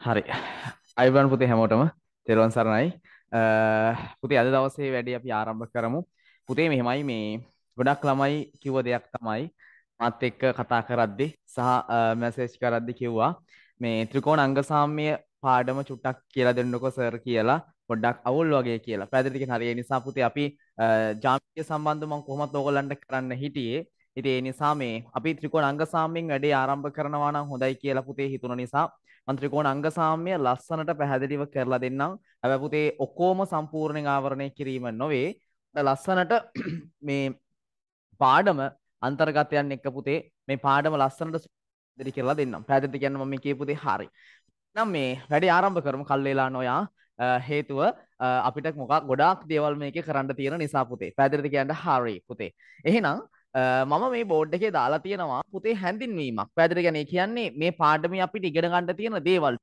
හරි. අයිබන් පුතේ හැමෝටම තෙරුවන් සරණයි. පුතේ අද දවසේ වැඩේ අපි ආරම්භ කරමු. පුතේ මෙහෙමයි මේ ගොඩක් ළමයි කිව්ව දෙයක් තමයි. මාත් එක්ක කතා කරද්දී සහ මැසේජ් කරද්දී කිව්වා. මේ ත්‍රිකෝණ අංග සාම්‍ය පාඩම චුට්ටක් කියලා දෙන්නකෝ සර් කියලා. පොඩ්ඩක් අවුල් වගේ කියලා. පැහැදිලිද කියන හරි. ඒ නිසා පුතේ අපි ජාමිතිය සම්බන්ධව මම කොහොමද ඕගොල්ලන්ට කරන්න හිටියේ. ඉතින් ඒ නිසා මේ අපි ත්‍රිකෝණ අංග සාම්‍යයෙන් වැඩේ ආරම්භ කරනවා නම් හොඳයි කියලා පුතේ හිතුණ නිසා මම ත්‍රිකෝණ අංග සාම්‍ය ලස්සනට පැහැදිලිව කරලා දෙන්නම්. හැබැයි පුතේ ඔක්කොම සම්පූර්ණයෙන් ආවරණය කිරීම නොවේ. ලස්සනට මේ පාඩම අන්තර්ගතයන් එක්ක පුතේ මේ පාඩම ලස්සනට ඉදිරි කරලා දෙන්නම්. පැහැදිලිද කියන්න මම කියපු දේ හරි. නම් මේ වැඩේ ආරම්භ කරමු කල් වේලා නොයා හේතුව අපිට මොකක් ගොඩාක් දේවල් මේකේ කරන්න තියෙන නිසා පුතේ. පැහැදිලිද කියන්න හරි පුතේ. එහෙනම් මම මේ බෝඩ් එකේ දාලා තියෙනවා පුතේ හැඳින්වීමක්. පැහැදිලි ගැන කියන්නේ මේ පාඩමේ අපිට ඉගෙන ගන්න තියෙන දේවල්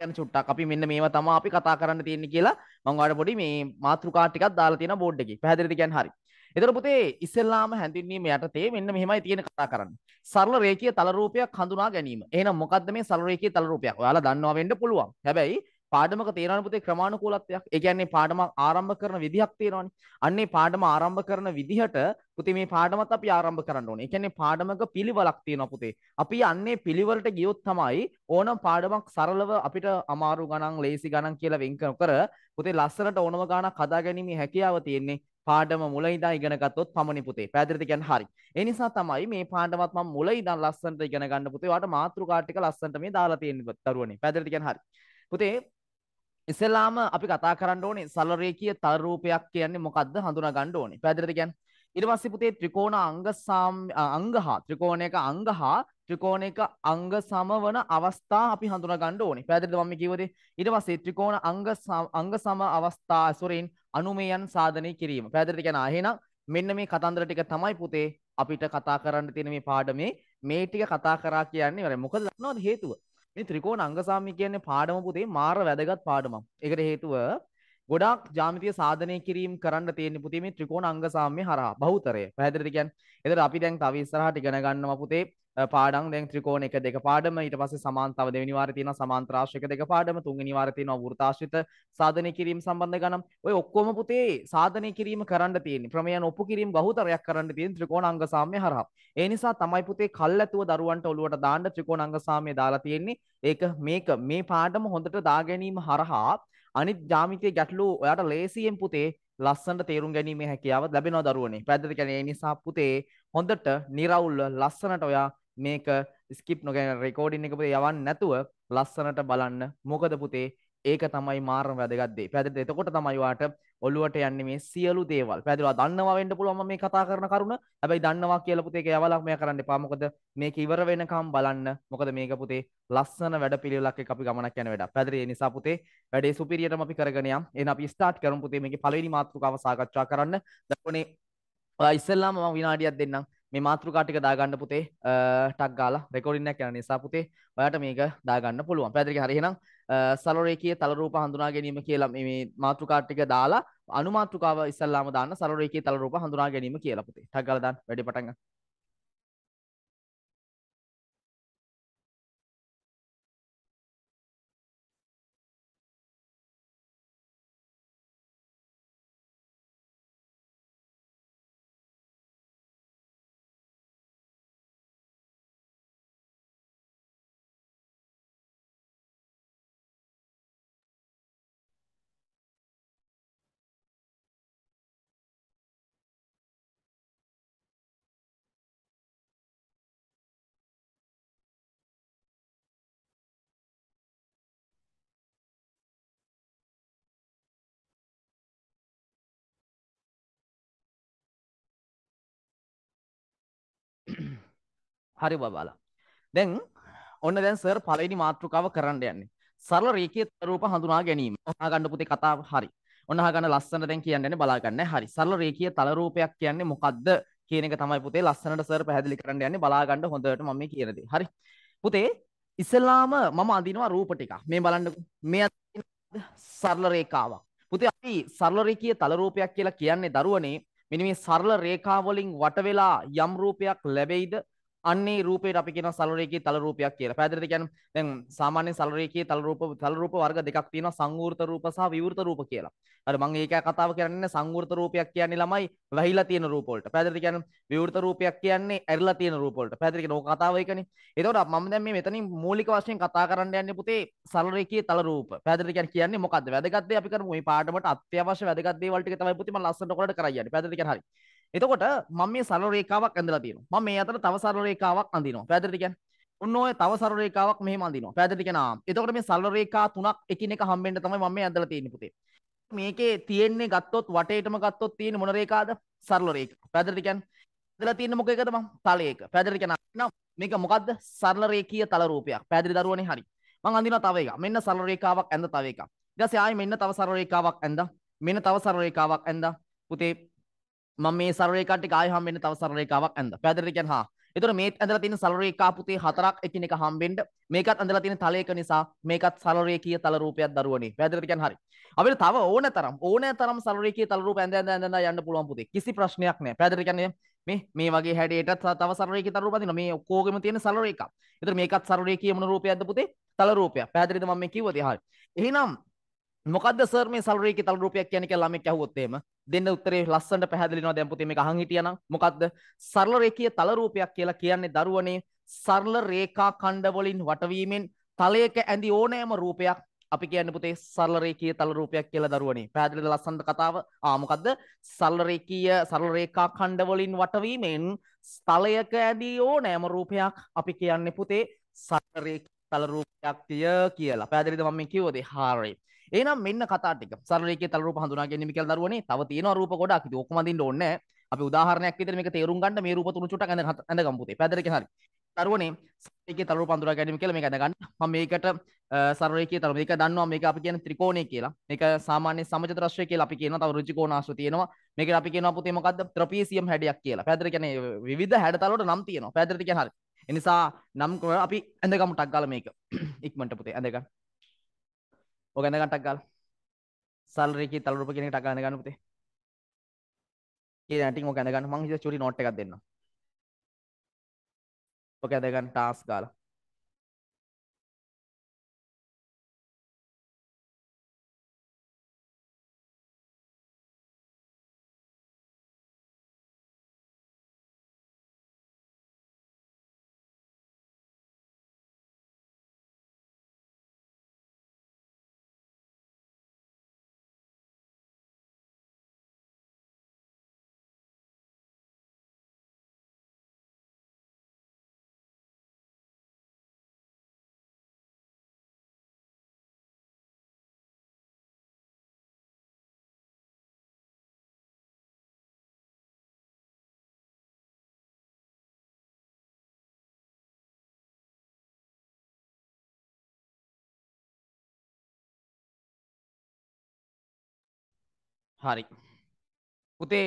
ගැන චුට්ටක් අපි මෙන්න මේවා තමයි අපි කතා කරන්න තියෙන්නේ කියලා මම ඔයාලට පොඩි මේ මාතෘකා ටිකක් දාලා තියෙනවා බෝඩ් එකේ. පැහැදිලිද කියන්නේ හරි. එතකොට පුතේ ඉස්සෙල්ලාම හැඳින්වීම යටතේ මෙන්න මෙහෙමයි තියෙන කතා කරන්න. සරල රේඛීය තල රූපයක් හඳුනා ගැනීම. එහෙනම් මොකද්ද මේ සරල රේඛීය තල රූපයක්? ඔයාලා දන්නවා වෙන්න පුළුවන්. හැබැයි පාඩමක තියෙනවනේ පුතේ ක්‍රමානුකූලත්වයක්. ඒ කියන්නේ පාඩමක් ආරම්භ කරන විදිහක් තියෙනවනේ. අන්නේ පාඩම ආරම්භ කරන විදිහට පුතේ මේ පාඩමත් අපි ආරම්භ කරන්න ඕනේ. ඒ කියන්නේ පාඩමක පිළිවෙලක් තියෙනවා පුතේ. අපි අන්නේ පිළිවෙලට ගියොත් තමයි ඕනම පාඩමක් සරලව අපිට අමාරු ගණන්, ලේසි ගණන් කියලා වෙන් කර පුතේ ලස්සනට ඕනම ගණනක් හදාගැනීමේ හැකියාව තියෙන්නේ. පාඩම මුල ඉඳන් ඉගෙන ගත්තොත් පමණි පුතේ. පැහැදිලිද කියන්නේ හරි. ඒ නිසා තමයි මේ පාඩමත් මම මුල ඉඳන් ලස්සනට ඉගෙන ගන්න පුතේ. ඔයාලට මාතෘකා ටික ලස්සනට මේ දාලා තියෙන්නේ දරුවනේ. පැහැදිලිද කියන්නේ හරි. පුතේ ඉස්සෙල්ලාම අපි කතා කරන්න ඕනේ සරල රේඛීය තල රූපයක් කියන්නේ මොකද්ද හඳුනා ගන්න ඕනේ. පැහැදිලිද කියන්නේ? ඊට පස්සේ පුතේ ත්‍රිකෝණ අංග අංග හා ත්‍රිකෝණයක අංග හා ත්‍රිකෝණයක අංග සමවන අවස්ථා අපි හඳුනා ගන්න ඕනේ. පැහැදිලිද මම කිව්වද? ඊට පස්සේ ත්‍රිකෝණ අංග අංග සම අවස්ථා ඇසුරින් අනුමයන් සාධනය කිරීම. පැහැදිලිද කියන එහෙනම් මෙන්න මේ කතන්දර ටික තමයි පුතේ අපිට කතා කරන්න තියෙන මේ පාඩමේ මේ ටික කතා කරා කියන්නේ මොකද දන්නවද හේතුව? මේ ත්‍රිකෝණ අංගසාමි කියන්නේ පාඩම පුතේ මාර වැදගත් පාඩමක්. ඒකට හේතුව ගොඩාක් ජාමිතිය සාධනය කිරීම කරන්න තියෙන පුතේ මේ ත්‍රිකෝණ අංගසාම්‍ය හරහා. බහුතරය. පැහැදිලිද කියන්නේ? එතකොට අපි දැන් තව ඉස්සරහට ඉගෙන ගන්නවා පුතේ පාඩම් දැන් ත්‍රිකෝණ එක දෙක පාඩම. ඊට පස්සේ සමාන තව දෙවෙනි වාරේ තියෙනවා සමාන්තරාශ්‍රික දෙක පාඩම. තුන්වෙනි වාරේ තියෙනවා වෘතාශ්‍රිත සාධනය කිරීම සම්බන්ධ ගණන්. ඔය ඔක්කොම පුතේ සාධනය කිරීම කරන්න තියෙන්නේ. ප්‍රමේයන් ඔප්පු කිරීම බහුතරයක් කරන්න තියෙන ත්‍රිකෝණ අංග සාම්‍ය හරහා. ඒ නිසා තමයි පුතේ කල්ැතුව දරුවන්ට ඔලුවට දාන්න ත්‍රිකෝණ අංග සාම්‍ය දාලා තියෙන්නේ. ඒක මේක මේ පාඩම හොඳට දා ගැනීම හරහා අනිත් ජාමිතිය ගැටලු ඔයාට ලේසියෙන් පුතේ ලස්සනට තේරුම් ගැනීමේ හැකියාව ලැබෙනවා දරුවනේ. පැහැදිලි කියන්නේ ඒ නිසා පුතේ හොඳට निराවුල්ව ලස්සනට ඔයා මේක ස්කිප් නොගෙන රෙකෝඩින් එක පුතේ යවන්න නැතුව ලස්සනට බලන්න. මොකද පුතේ ඒක තමයි මාරම වැදගත් දේ. පැහැදිලිද? එතකොට තමයි වාට ඔළුවට යන්නේ මේ සියලු දේවල්. පැහැදිලිව දන්නවා වෙන්න පුළුවන් මම මේ කතා කරන කරුණ. හැබැයි දන්නවා කියලා පුතේ ඒක යවලා මෙයා කරන්න එපා. මොකද මේක ඉවර වෙනකම් බලන්න. මොකද මේක පුතේ ලස්සන වැඩපිළිවෙලක් එක්ක අපි ගමනක් යන වැඩක්. පැහැදිලි? ඒ නිසා පුතේ වැඩේ සුපිරියටම අපි කරගෙන යම්. එහෙනම් අපි ස්ටාර්ට් කරමු පුතේ මේකේ පළවෙනි මාතෘකාව සාකච්ඡා කරන්න. දක්වනේ ඉස්සෙල්ලාම මම විනාඩියක් දෙන්නම්. මේ මාතෘකා ටික දාගන්න පුතේ ටක් ගාලා රෙකෝඩින් එකක් යන නිසා පුතේ ඔයාට මේක දාගන්න පුළුවන්. පැහැදිලි හරි එහෙනම් සරල රේඛීය තල රූප හඳුනා ගැනීම කියලා මේ මාතෘකා ටික දාලා අනුමාතෘකාව ඉස්සල්ලාම දාන්න සරල රේඛීය තල රූප හඳුනා ගැනීම කියලා පුතේ. ටක් ගාලා දාන්න වැඩි පටන් ගන්න. හරි බබාලා. දැන් ඔන්න දැන් සර් පළවෙනි මාතෘකාව කරන්න යන්නේ. සරල රේඛීය රූප හඳුනා ගැනීම. අහගන්න පුතේ කතාව හරි. ඔන්න අහගන්න ලස්සන දැන් කියන්නේ බලා ගන්න. හරි. සරල රේඛීය තල රූපයක් කියන්නේ මොකද්ද කියන එක තමයි පුතේ ලස්සනට සර් පැහැදිලි කරන්න යන්නේ. බලා ගන්න හොඳට මම මේ කියන දේ. හරි. පුතේ ඉස්සෙල්ලාම මම අඳිනවා රූප ටිකක්. මේ බලන්නකෝ. මේ සරල රේඛාවක්. පුතේ අපි සරල රේඛීය තල රූපයක් කියලා කියන්නේ දරුවනේ මෙන්න මේ සරල රේඛාවලින් වට වෙලා යම් රූපයක් ලැබෙයිද අන්නේ රූපයට අපි කියන සරල රේඛීය තල රූපයක් කියලා. පැහැදිලිද කියන්නේ? දැන් සාමාන්‍ය සරල රේඛීය තල රූප තල රූප වර්ග දෙකක් තියෙනවා සංවෘත රූප සහ විවෘත රූප කියලා. හරි මම ඒක කතාව කරන්නේ සංවෘත රූපයක් කියන්නේ ළමයි වැහිලා තියෙන රූප වලට. පැහැදිලිද කියන්නේ? විවෘත රූපයක් කියන්නේ ඇරිලා තියෙන රූප වලට. පැහැදිලිද කියන්නේ? ඕක කතාව ඒකනේ. එතකොට මම දැන් මේ මෙතනින් මූලික වශයෙන් කතා කරන්න යන්නේ පුතේ සරල රේඛීය තල රූප. පැහැදිලිද කියන්නේ කියන්නේ මොකද්ද? වැදගත් දේ අපි කරමු. මේ පාඩමට අත්‍යවශ්‍ය වැදගත් දේවල් ටික තමයි පුතේ මම ලස්සනට කොටට කරා යන්නේ. පැහැදිලිද කියන්නේ හරි. එතකොට මම මේ සරල රේඛාවක් ඇඳලා තියෙනවා. මම මේ අතර තව සරල රේඛාවක් අඳිනවා. පැහැදිලිද කියන්නේ? ඔන්න ඔය තව සරල රේඛාවක් මෙහෙම අඳිනවා. පැහැදිලිද කියනවා? එතකොට මේ සරල රේඛා තුනක් එකිනෙක හම්බෙන්න තමයි මම මේ ඇඳලා තියෙන්නේ පුතේ. මේකේ තියෙන්නේ ගත්තොත් වටේටම ගත්තොත් තියෙන්නේ මොන රේඛාද? සරල රේඛා. පැහැදිලිද කියන්නේ? ඇඳලා තියෙන්නේ මොකේකද මම? තලයක. පැහැදිලිද කියනවා? මේක මොකද්ද? සරල රේඛීය තල රූපයක්. පැහැදිලි දරුවනේ හරි. මම අඳිනවා තව එකක්. මෙන්න සරල රේඛාවක් ඇඳ තව එකක්. ඊට පස්සේ ආයෙ මෙන්න තව සරල රේඛාවක් ඇඳා. මෙන්න තව සරල රේඛාවක් ඇඳා. පුතේ මම මේ සරල රේඛා ටික ආයෙ හම්බෙන්න තව සරල රේඛාවක් ඇඳ. පැහැදිලිද කියන්නේ හා. එතකොට මේත් ඇඳලා තියෙන සරල රේඛා පුතේ හතරක් එකිනෙක හම්බෙන්න මේකත් ඇඳලා තියෙන තලයක නිසා මේකත් සරල රේඛීය තල රූපයක් දරුවනේ. පැහැදිලිද කියන්නේ හරි. අපිට තව ඕන තරම් ඕන තරම් සරල රේඛීය තල රූප ඇඳ ඇඳ ඇඳ යන්න පුළුවන් පුතේ. කිසි ප්‍රශ්නයක් නැහැ. පැහැදිලිද කියන්නේ මේ මේ වගේ හැඩයට තව සරල රේඛීය තල රූප අදිනවා. මේ ඔක්කොගෙම තියෙන සරල රේඛා. එතකොට මේකත් සරල රේඛීය මොන රූපයක්ද පුතේ? තල රූපයක්. පැහැදිලිද මම මේ කිව්වද? හරි. එහෙනම් මොකද්ද සර් මේ සරල රේඛීය තල රූපයක් කියන්නේ කියලා ළමෙක් ඇහුවොත් එහෙම? දෙන්න උත්තරේ ලස්සනට පැහැදිලිනවා දැන් පුතේ මේක අහන් හිටියානම් මොකද්ද? සරල රේඛීය තල රූපයක් කියලා කියන්නේ දරුවනේ සරල රේඛා ඛණ්ඩ වලින් වටවීමෙන් තලයක ඇඳි ඕනෑම රූපයක්. අපි කියන්නේ පුතේ සරල රේඛීය තල රූපයක් කියලා දරුවනේ. පැහැදිලිද ලස්සනට කතාව? ආ මොකද්ද? සරල රේඛීය සරල රේඛා ඛණ්ඩ වලින් වටවීමෙන් තලයක ඇඳි ඕනෑම රූපයක්. අපි කියන්නේ පුතේ සරල රේඛීය තල රූපයක් කියලා. පැහැදිලිද මම කිව්වද? හරියි එහෙනම් මෙන්න කතා ටික. සරල රේඛීය තල රූප හඳුනා ගැනීම කියලා දරුවනේ. තව තියෙනවා රූප ගොඩක්. ඉතින් ඔක්කොම අඳින්න ඕනේ නැහැ. අපි උදාහරණයක් විදිහට මේක තේරුම් ගන්න මේ රූප තුන චුට්ටක් ඇඳ ඇඳගමු පුතේ. පැහැදිලිද හරි. දරුවනේ රේඛීය තල රූප හඳුනා ගැනීම කියලා මේක ඇඳගන්න. මම මේකට සරල රේඛීය තල මේක දන්නවා මේක අපි කියන්නේ ත්‍රිකෝණය කියලා. මේක සාමාන්‍ය සමචතුරස්‍රය කියලා අපි කියනවා. තව ඍජු කෝණාශ්‍ර තියෙනවා. මේකට අපි කියනවා පුතේ මොකද්ද? ත්‍රපීසියම් හැඩයක් කියලා. පැහැදිලිද කියන්නේ විවිධ හැඩතල වලට නම් තියෙනවා. පැහැදිලිද කියන්නේ හරි. එනිසා නම් අපි ඇඳගමු ටක් ගාලා මේක. ඉක්මනට පුතේ ඇඳගන්න. ඔක ඇඳගන්න ටක් ගාලා. සල් රේඛී තල රූප කියන එකට අග ගන්න පුතේ. ඒ නැටින් ඔක ඇඳ ගන්න මං ඉතින් චුටි නෝට් එකක් දෙන්නම්. ඔක ඇඳ ගන්න ටාස්ක් ගාලා. හරි පුතේ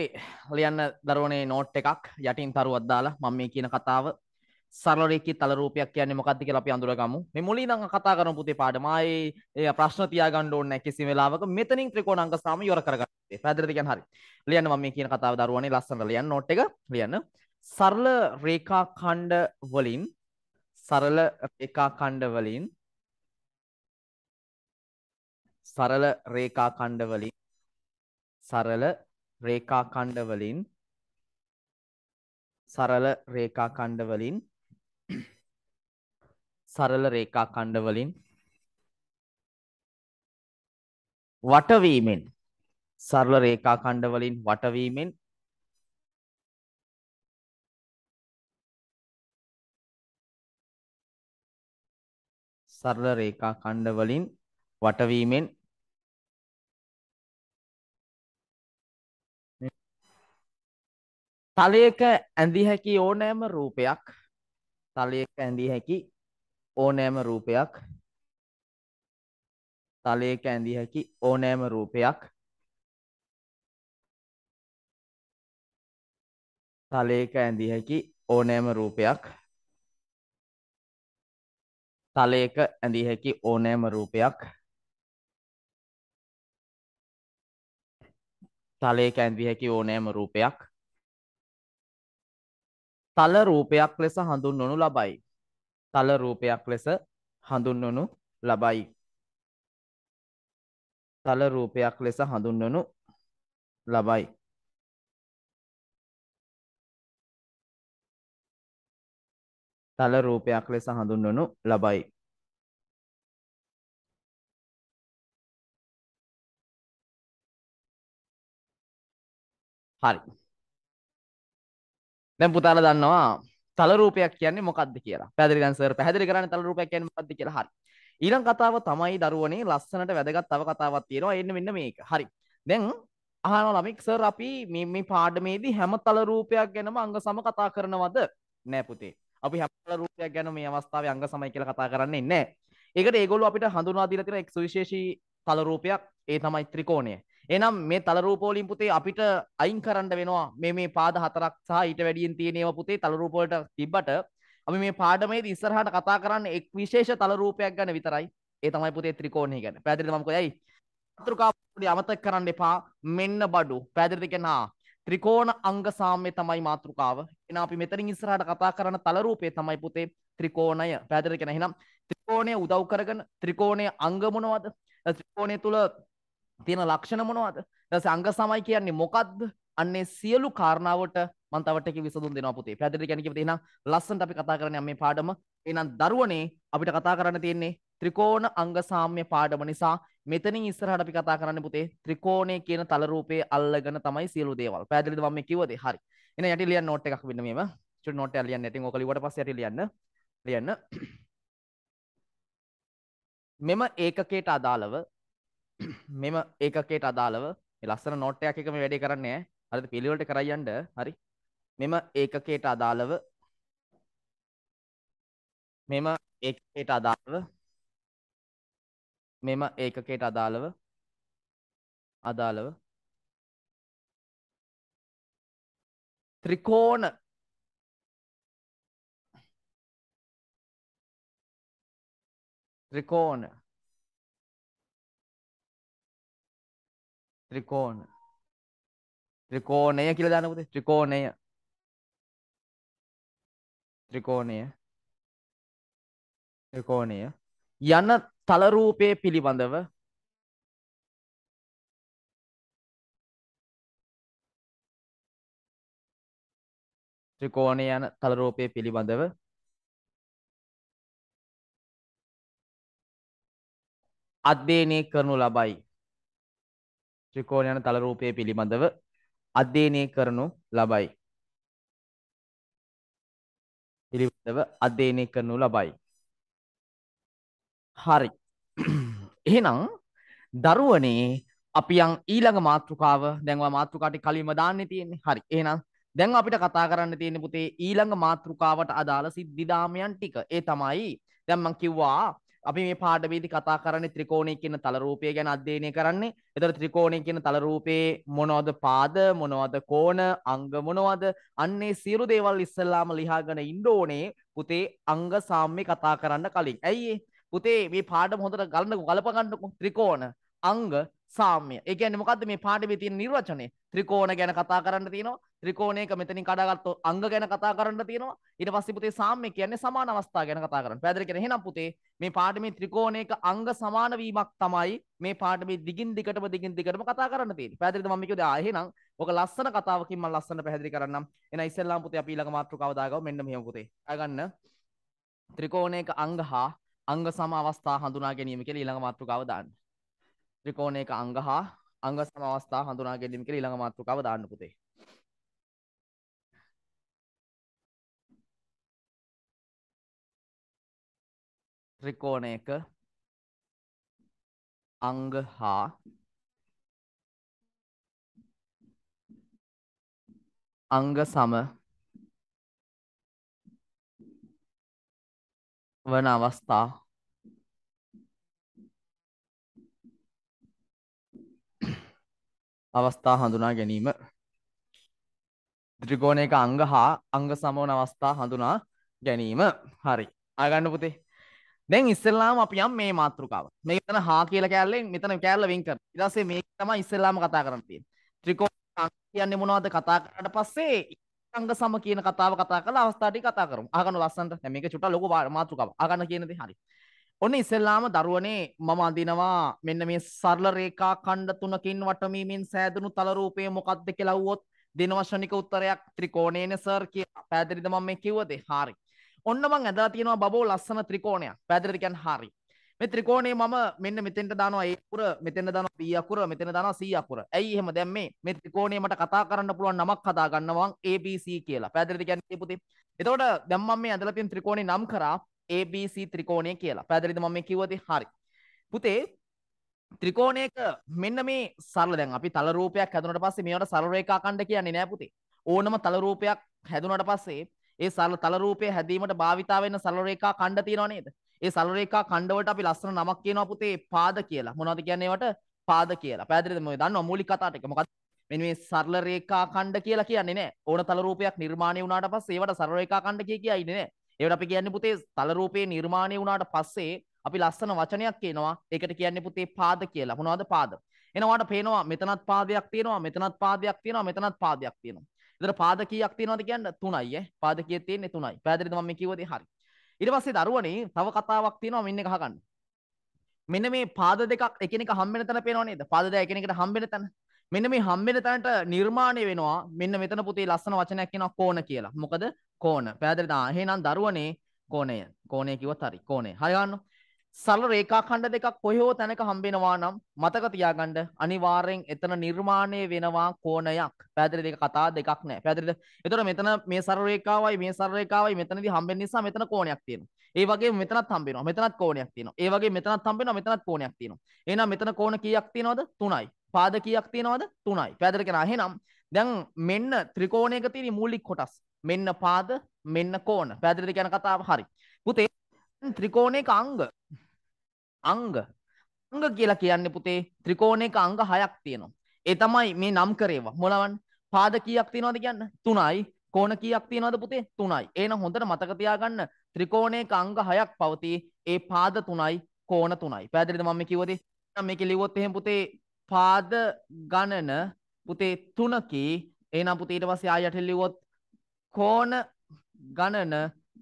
ලියන්න දරුවනේ නෝට් එකක් යටින් තරුවක් දාලා මම මේ කියන කතාව සරල රේඛී තල රූපයක් කියන්නේ මොකක්ද කියලා අපි අඳුරගමු. මේ මුලින් නම් කතා කරමු පුතේ පාඩම. ආයේ ඒ ප්‍රශ්න තියාගන්න ඕනේ නැහැ කිසි වෙලාවක. මෙතනින් ත්‍රිකෝණාංග සාම ඉවර කරගන්න. පැහැදිලිද කියන්නේ හරි. ලියන්න මම මේ කියන කතාව දරුවනේ ලස්සනට ලියන්න නෝට් එක ලියන්න. සරල රේඛා ඛණ්ඩ වලින් සරල රේඛා ඛණ්ඩ වලින් සරල රේඛා ඛණ්ඩ වලින් සරල රේඛාඛණ්ඩ වලින් සරල රේඛාඛණ්ඩ වලින් සරල රේඛාඛණ්ඩ වලින් වටවීමෙන් සරල රේඛාඛණ්ඩ වලින් වටවීමෙන් සරල රේඛාඛණ්ඩ වලින් වටවීමෙන් තලයක ඇඳිය හැකි ඕනෑම රූපයක් තලයක ඇඳිය හැකි ඕනෑම රූපයක් තලයක ඇඳිය හැකි ඕනෑම රූපයක් තලයක ඇඳිය හැකි ඕනෑම රූපයක් තලයක ඇඳිය හැකි ඕනෑම රූපයක් තලයක ඇඳිය හැකි ඕනෑම රූපයක් තල රූපයක් ලෙස හඳුන්වනු ලබයි. තල රූපයක් ලෙස හඳුන්වනු ලබයි. තල රූපයක් ලෙස හඳුන්වනු ලබයි. තල රූපයක් ලෙස හඳුන්වනු ලබයි. හරි. දැන් පුතාලා දන්නවා තල රූපයක් කියන්නේ මොකක්ද කියලා. පැහැදිලි දැන් සර් පැහැදිලි කරන්නේ තල රූපයක් කියන්නේ මොකක්ද කියලා. හරි. ඊළඟ කතාව තමයි දරුවනේ ලස්සනට වැදගත් තව කතාවක් තියෙනවා. එන්න මෙන්න මේක. හරි. දැන් අහනවා ළමෙක් සර් අපි මේ මේ පාඩමේදී හැම තල රූපයක් ගැනම අංග සම කතා කරනවද? නෑ පුතේ. අපි හැම තල රූපයක් ගැන මේ අවස්ථාවේ අංග සමයි කියලා කතා කරන්නේ නැහැ. ඒකට ඒගොල්ලෝ අපිට හඳුන්වා දීලා තියෙන එක් සුවිශේෂී තල රූපයක් ඒ තමයි ත්‍රිකෝණය. එනම් මේ තල රූපවලින් පුතේ අපිට අයින් කරන්න වෙනවා මේ මේ පාද හතරක් සහ ඊට වැඩියෙන් තියෙන ඒවා පුතේ තල රූප වලට තිබ්බට අපි මේ පාඩමේදී ඉස්සරහට කතා කරන්නේ එක් විශේෂ තල රූපයක් ගැන විතරයි. ඒ තමයි පුතේ ත්‍රිකෝණය ගැන. පැහැදිලිද මම කොහේයි? මාතෘකාවදී අමතක කරන්න එපා. මෙන්න බඩු. පැහැදිලිද කියනවා? ත්‍රිකෝණ අංග සාම්‍ය තමයි මාතෘකාව. එහෙනම් අපි මෙතනින් ඉස්සරහට කතා කරන තල රූපය තමයි පුතේ ත්‍රිකෝණය. පැහැදිලිද කියන එහෙනම් ත්‍රිකෝණය උදව් කරගෙන ත්‍රිකෝණයේ අංග මොනවද? ත්‍රිකෝණය තුල තියෙන ලක්ෂණ මොනවද? ඊට අංග සමයි කියන්නේ මොකද්ද? අන්නේ සියලු කාරණාවට මම තව ටික විසඳුම් දෙනවා පුතේ. පැහැදිලි කියන්නේ කිව්වද එහෙනම් ලස්සනට අපි කතා කරන්නේ මේ පාඩම. එහෙනම් දරුවනේ අපිට කතා කරන්න තියෙන්නේ ත්‍රිකෝණ අංග සාම්‍ය පාඩම නිසා මෙතනින් ඉස්සරහට අපි කතා කරන්න පුතේ ත්‍රිකෝණය කියන තල රූපේ අල්ලගෙන තමයි සියලු දේවල්. පැහැදිලිද මම මේ කිව්වද? හරි. එහෙනම් යටි ලියන්න නෝට් එකක් වෙන්න මේම චුට් නෝට් එකක් ලියන්න. ඉතින් ඕක ලිව්වට පස්සේ යටි ලියන්න. ලියන්න. මෙම ඒකකයට අදාළව මෙම ඒකකයට අදාළව ලස්සන නෝට්ටයක් එක මේ වැඩේ කරන්නේ හරිද? පිළිවෙලට කරයි යන්න. හරි. මෙම ඒකකයට අදාළව මෙම ඒකකයට අදාළව මෙම ඒකකයට අදාළව අදාළව ත්‍රිකෝණ ත්‍රිකෝණ ත්‍රිකෝණ. ත්‍රිකෝණය කියලා දාන්න පුතේ ත්‍රිකෝණය. ත්‍රිකෝණය. ත්‍රිකෝණය. යන තල රූපයේ පිළිබඳව ත්‍රිකෝණය යන තල රූපයේ පිළිබඳව අධ්‍යයනය කරනු ලබයි. ත්‍රිකෝණ යන තල රූපය පිළිබඳව අධ්‍යයනය කරනු ලබයි. පිළිබඳව අධ්‍යයනය කරනු ලබයි. හරි. එහෙනම් දරුවනේ අපි යන් ඊළඟ මාතෘකාව දැන්වා මාතෘකාට කලින්ම දාන්න තියෙන්නේ. හරි. එහෙනම් දැන් අපිට කතා කරන්න තියෙන පුතේ ඊළඟ මාතෘකාවට අදාළ සිද්ධිදාමයන් ටික. ඒ තමයි දැන් මම කිව්වා අපි මේ පාඩවේදී කතා කරන්නේ ත්‍රිකෝණය කියන තල රූපය ගැන අධ්‍යයනය කරන්නේ. එතකොට ත්‍රිකෝණය කියන තල රූපේ මොනවද පාද මොනවද කෝණ අංග මොනවද අන්නේ සියලු දේවල් ඉස්සෙල්ලාම ලියාගෙන ඉන්න ඕනේ පුතේ අංග සාම්‍ය කතා කරන්න කලින්. ඇයි පුතේ මේ පාඩම හොඳට ගලන්නකො ගලප ගන්නකො ත්‍රිකෝණ අංග සාම්‍ය. ඒ කියන්නේ මොකද්ද මේ පාඩමේ තියෙන නිර්වචනය? ත්‍රිකෝණ ගැන කතා කරන්න තියෙනවා. ත්‍රිකෝණයක මෙතනින් කඩාගත්තොත් අංග ගැන කතා කරන්න තියෙනවා. ඊට පස්සේ පුතේ සාම්‍ය කියන්නේ සමාන අවස්ථා ගැන කතා කරන්න. පැහැදිලි කියන එහෙනම් පුතේ මේ පාඩමේ ත්‍රිකෝණයක අංග සමාන වීමක් තමයි මේ පාඩමේ දිගින් දිගටම දිගින් දිගටම කතා කරන්න තියෙන්නේ. පැහැදිලිද මම කිව්වේ ආ එහෙනම් ඔක ලස්සන කතාවකින් මම ලස්සන පැහැදිලි කරන්නම්. එහෙනම් ඉස්සෙල්ලාම පුතේ අපි ඊළඟ මාතෘකාව දාගමු. මෙන්න මෙහෙම පුතේ. අගන්න ත්‍රිකෝණයක අංග හා අංග සම අවස්ථා හඳුනා ගැනීම කියලා ඊළඟ මාතෘකාව දාන්න. ත්‍රිකෝණයක අංග හා අංග සම අවස්ථා හඳුනා ගැනීම කියලා ඊළඟ මාතෘකාව දාන්න පුතේ. ත්‍රිකෝණයක අංග හා අංග සම වන අවස්ථා අවස්ථා හඳුනා ගැනීම ත්‍රිකෝණයක අංග හා අංග සමවන අවස්ථා හඳුනා ගැනීම හරි ආගන්න පුතේ දැන් ඉස්සෙල්ලාම අපි යම් මේ මාතෘකාව මේක මෙතන හා කියලා කෑල්ලෙන් මෙතන කෑල්ල වෙන් කරනවා ඊට පස්සේ මේක තමයි ඉස්සෙල්ලාම කතා කරන්න තියෙන්නේ ත්‍රිකෝණ අංග කියන්නේ මොනවද කතා කරාට පස්සේ අංග සම කියන කතාව කතා කරලා අවස්ථා ටික කතා කරමු. අහගන්න ලස්සනට. දැන් මේක චුට්ටක් ලොකු මාතෘකාවක්. අහගන්න කියන දේ හරි. ඔන්න ඉස්සෙල්ලාම දරුවනේ මම අඳිනවා මෙන්න මේ සරල රේඛා ඛණ්ඩ තුනකින් වටමීමෙන් සෑදුණු තල රූපය මොකක්ද කියලා අහුවොත් දෙනවා ශනික උත්තරයක් ත්‍රිකෝණයනේ සර් කියලා. පැහැදිලිද මම මේ කිව්වද? හරි. ඔන්න මං ඇදලා තියෙනවා බබෝ ලස්සන ත්‍රිකෝණයක්. පැහැදිලිද කියන්නේ හරි. මේ ත්‍රිකෝණේ මම මෙන්න මෙතෙන්ට දානවා A අකුර මෙතෙන්ට දානවා B අකුර මෙතෙන්ට දානවා C අකුර. ඇයි එහෙම දැන් මේ මේ ත්‍රිකෝණේ මට කතා කරන්න පුළුවන් නමක් හදා ගන්නවා ABC කියලා. පැහැදිලිද කියන්නේ පුතේ? එතකොට දැන් මම මේ ඇදලා තියෙන ත්‍රිකෝණේ නම් කරා ABC ත්‍රිකෝණය කියලා. පැහැදිලිද මම මේ කිව්වද? හරි. පුතේ ත්‍රිකෝණයක මෙන්න මේ සරල දැන් අපි තල රූපයක් හැදුනට පස්සේ මේවට සරල රේඛා ඛණ්ඩ කියන්නේ නෑ පුතේ. ඕනම තල රූපයක් හැදුනට පස්සේ ඒ සරල තල රූපය හැදීමට භාවිතා වෙන සරල රේඛා ඛණ්ඩ තියෙනව නේද? ඒ සලරේකා කණ්ඩවලට අපි ලස්සන නමක් කියනවා පුතේ පාද කියලා. මොනවද කියන්නේ ඒවට? පාද කියලා. පැහැදිලිද? මොකද දන්නවා මූලික කතා ටික. මොකද මෙන්න මේ සරල රේඛා ඛණ්ඩ කියලා කියන්නේ නැහැ. ඕන තල රූපයක් නිර්මාණය වුණාට පස්සේ ඒවට සරල රේඛා ඛණ්ඩ කිය කිය ඉන්නේ නැහැ. ඒවට අපි කියන්නේ පුතේ තල රූපේ නිර්මාණය වුණාට පස්සේ අපි ලස්සන වචනයක් කියනවා. ඒකට කියන්නේ පුතේ පාද කියලා. මොනවද පාද? එනවාට පේනවා මෙතනත් පාදයක් තියෙනවා, මෙතනත් පාදයක් තියෙනවා, මෙතනත් පාදයක් තියෙනවා. එතන පාද කීයක් තියෙනවද කියන්න? 3යි ඈ. පාද කීයක් තියෙන්නේ 3යි. පැහැදිලිද මම මේ කිව්වද? හරි. ඊට පස්සේ දරුවනේ තව කතාවක් තියෙනවා මෙන්න එක අහගන්න. මෙන්න මේ පාද දෙකක් එකිනෙක හම්බෙන තැන පේනව නේද? පාද දෙක එකිනෙකට හම්බෙන තැන. මෙන්න මේ හම්බෙන තැනට නිර්මාණය වෙනවා මෙන්න මෙතන පුතේ ලස්සන වචනයක් කියනවා කෝණ කියලා. මොකද කෝණ. පැහැදිලිද? ආ එහෙනම් දරුවනේ කෝණය. කෝණය කිව්වත් හරි. කෝණය. හරි ගන්නව. සරල රේඛා ඛණ්ඩ දෙකක් කොහේ තැනක හම්බෙනවා නම් මතක තියාගන්න අනිවාර්යෙන් එතන නිර්මාණය වෙනවා කෝණයක්. පැහැදිලිද? ඒක කතා දෙකක් නෑ. පැහැදිලිද? එතකොට මෙතන මේ සරල රේඛාවයි මේ සරල රේඛාවයි මෙතනදී හම්බෙන්න නිසා මෙතන කෝණයක් තියෙනවා. ඒ වගේම මෙතනත් හම්බෙනවා. මෙතනත් කෝණයක් තියෙනවා. ඒ වගේම මෙතනත් හම්බෙනවා. මෙතනත් කෝණයක් තියෙනවා. එහෙනම් මෙතන කෝණ කීයක් තියෙනවද? 3යි. පාද කීයක් තියෙනවද? 3යි. පැහැදිලිද කියනවා. එහෙනම් දැන් මෙන්න ත්‍රිකෝණයක තියෙන මූලික කොටස්. මෙන්න පාද, මෙන්න කෝණ. පැහැදිලිද කියන කතාව හරි. පුතේ ත්‍රිකෝණයක අංග අංග අංග කියලා කියන්නේ පුතේ ත්‍රිකෝණයක අංග හයක් තියෙනවා. ඒ තමයි මේ නම් කරේවා. මොනවන්? පාද කීයක් තියෙනවද කියන්න? 3යි. කෝණ කීයක් තියෙනවද පුතේ? 3යි. එහෙනම් හොඳට මතක තියාගන්න ත්‍රිකෝණයක අංග හයක් පවතී. ඒ පාද 3යි, කෝණ 3යි. පැහැදිලිද මම මේ කිව්වද? නම් මේකේ ලිව්වොත් එහෙම පුතේ පාද ගණන පුතේ 3කී. එහෙනම් පුතේ ඊට පස්සේ ආයෙ යටින් ලිව්වොත් කෝණ ගණන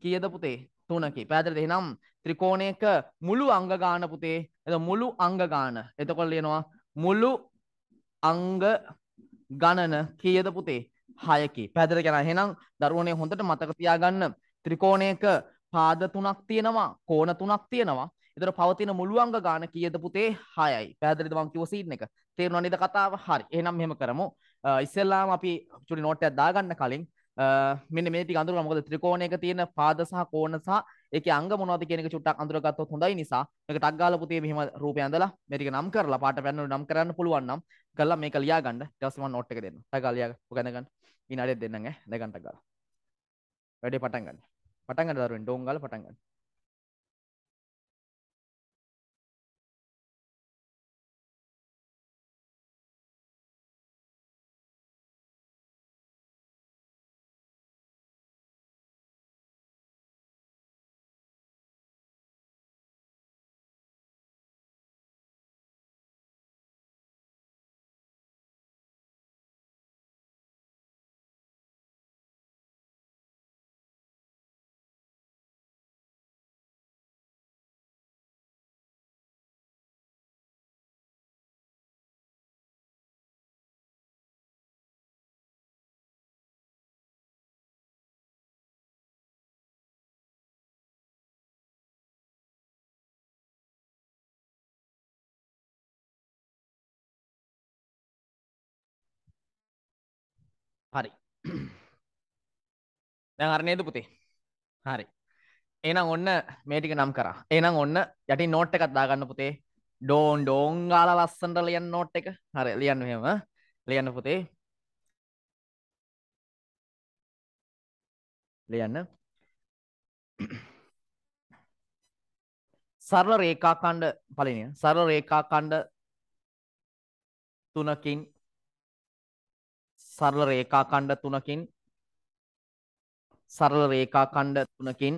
කීයද පුතේ? 3කී. පැහැදිලිද? එහෙනම් ත්‍රිකෝණයක මුළු අංග ගාන පුතේ එත මුළු අංග ගාන එතකොට ලියනවා මුළු අංග ගණන කීයද පුතේ හයකි පැහැදිලි කරා එහෙනම් දරුවනේ හොඳට මතක තියාගන්න ත්‍රිකෝණයක පාද තුනක් තියෙනවා කෝණ තුනක් තියෙනවා එතර පවතින මුළු අංග ගාන කීයද පුතේ 6යි පැහැදිලිද මම කිව්ව සීන් එක? තේරුණා නේද කතාව? හරි. එහෙනම් මෙහෙම කරමු. ඉස්සෙල්ලාම අපි චුටි නෝට් එකක් දාගන්න කලින් මෙන්න මේ ටික අඳුරගන්න මොකද ත්‍රිකෝණයක තියෙන පාද සහ කෝණ සහ ඒකේ අංග මොනවද කියන එක චුට්ටක් අඳුරගත්තොත් හොඳයි නිසා. මේක ටක් ගාලා පුතේ මෙහෙම රූපය ඇඳලා මේ ටික නම් කරලා පාට පැන්න නම් කරන්න පුළුවන් නම් කරලා මේක ලියා ගන්න ඊට පස්සේ මම නෝට් එක දෙන්න ටක් ගාලා ලියා ගන්න ගන්න විනාඩියක් දෙන්නම් ඈ. දෙගන්න ටක් ගාලා. වැඩේ පටන් ගන්න. පටන් ගන්න දරුවෙන්. ඩෝන් ගාලා පටන් ගන්න. හරි. දැන් හරි නේද පුතේ? හරි. එහෙනම් ඔන්න මේ ටික නම් කරා. එහෙනම් ඔන්න යටින් නෝට් එකක් දාගන්න පුතේ. ඩෝන් ඩෝන් ගාලා ලස්සනට ලියන්න නෝට් එක. හරි ලියන්න මෙහෙම. ලියන්න පුතේ. ලියන්න. සරල රේඛා ඛණ්ඩ පළවෙනි සරල රේඛා ඛණ්ඩ තුනකින් සරල රේඛා ඛණ්ඩ තුනකින් සරල රේඛා ඛණ්ඩ තුනකින්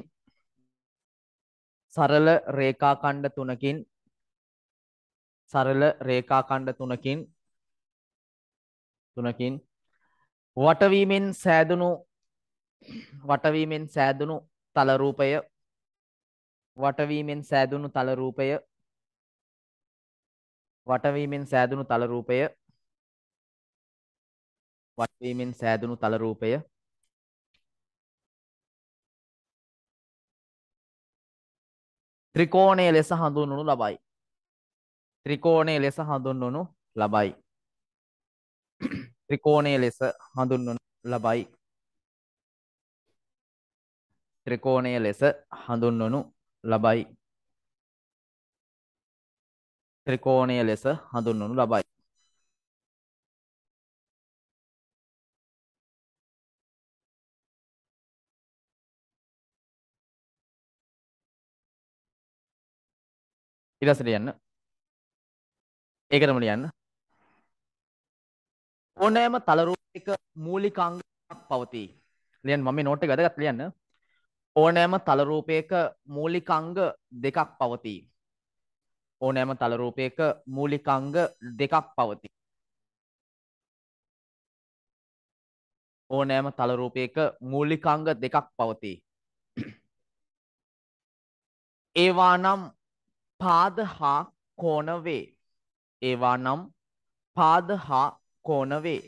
සරල රේඛා ඛණ්ඩ තුනකින් සරල රේඛා ඛණ්ඩ තුනකින් තුනකින් වටවීමෙන් සෑදුණු වටවීමෙන් සෑදුණු තල රූපය වටවීමෙන් සෑදුණු තල රූපය වටවීමෙන් සෑදුණු තල රූපය වටවීමෙන් සෑදුණු තල රූපය ත්‍රිකෝණය ලෙස හඳුන්වනු ලබයි. ත්‍රිකෝණය ලෙස හඳුන්වනු ලබයි. ත්‍රිකෝණය ලෙස හඳුන්වනු ලබයි. ත්‍රිකෝණය ලෙස හඳුන්වනු ලබයි. ත්‍රිකෝණය ලෙස හඳුන්වනු ලබයි. ඉරසට යන්න. ඒකටම ලියන්න. ඕනෑම තලරූපයක මූලිකාංගයක් පවතී. ලියන් මම නෝට් එක වැදගත් ලියන්න. ඕනෑම තලරූපයක මූලිකාංග දෙකක් පවතී. ඕනෑම තලරූපයක මූලිකාංග දෙකක් පවතී. ඕනෑම තලරූපයක මූලිකාංග දෙකක් පවතී. ඒවා නම් පාද හා කෝණ වේ. ඒවා නම් පාද හා කෝණ වේ.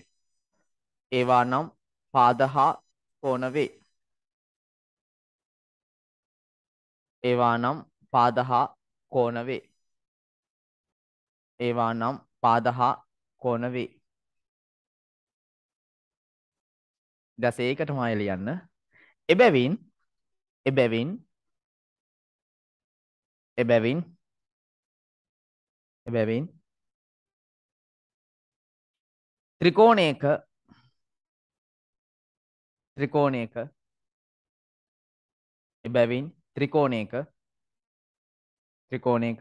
ඒවා නම් පාද හා කෝණ වේ. ඒවා නම් පාද හා කෝණ වේ. ඒවා නම් පාද හා කෝණ වේ. දැස ඒකටම ආයෙ ලියන්න. එබැවින් එබැවින් එබැවින් එබැවින් ත්‍රිකෝණයක ත්‍රිකෝණයක එබැවින් ත්‍රිකෝණයක ත්‍රිකෝණයක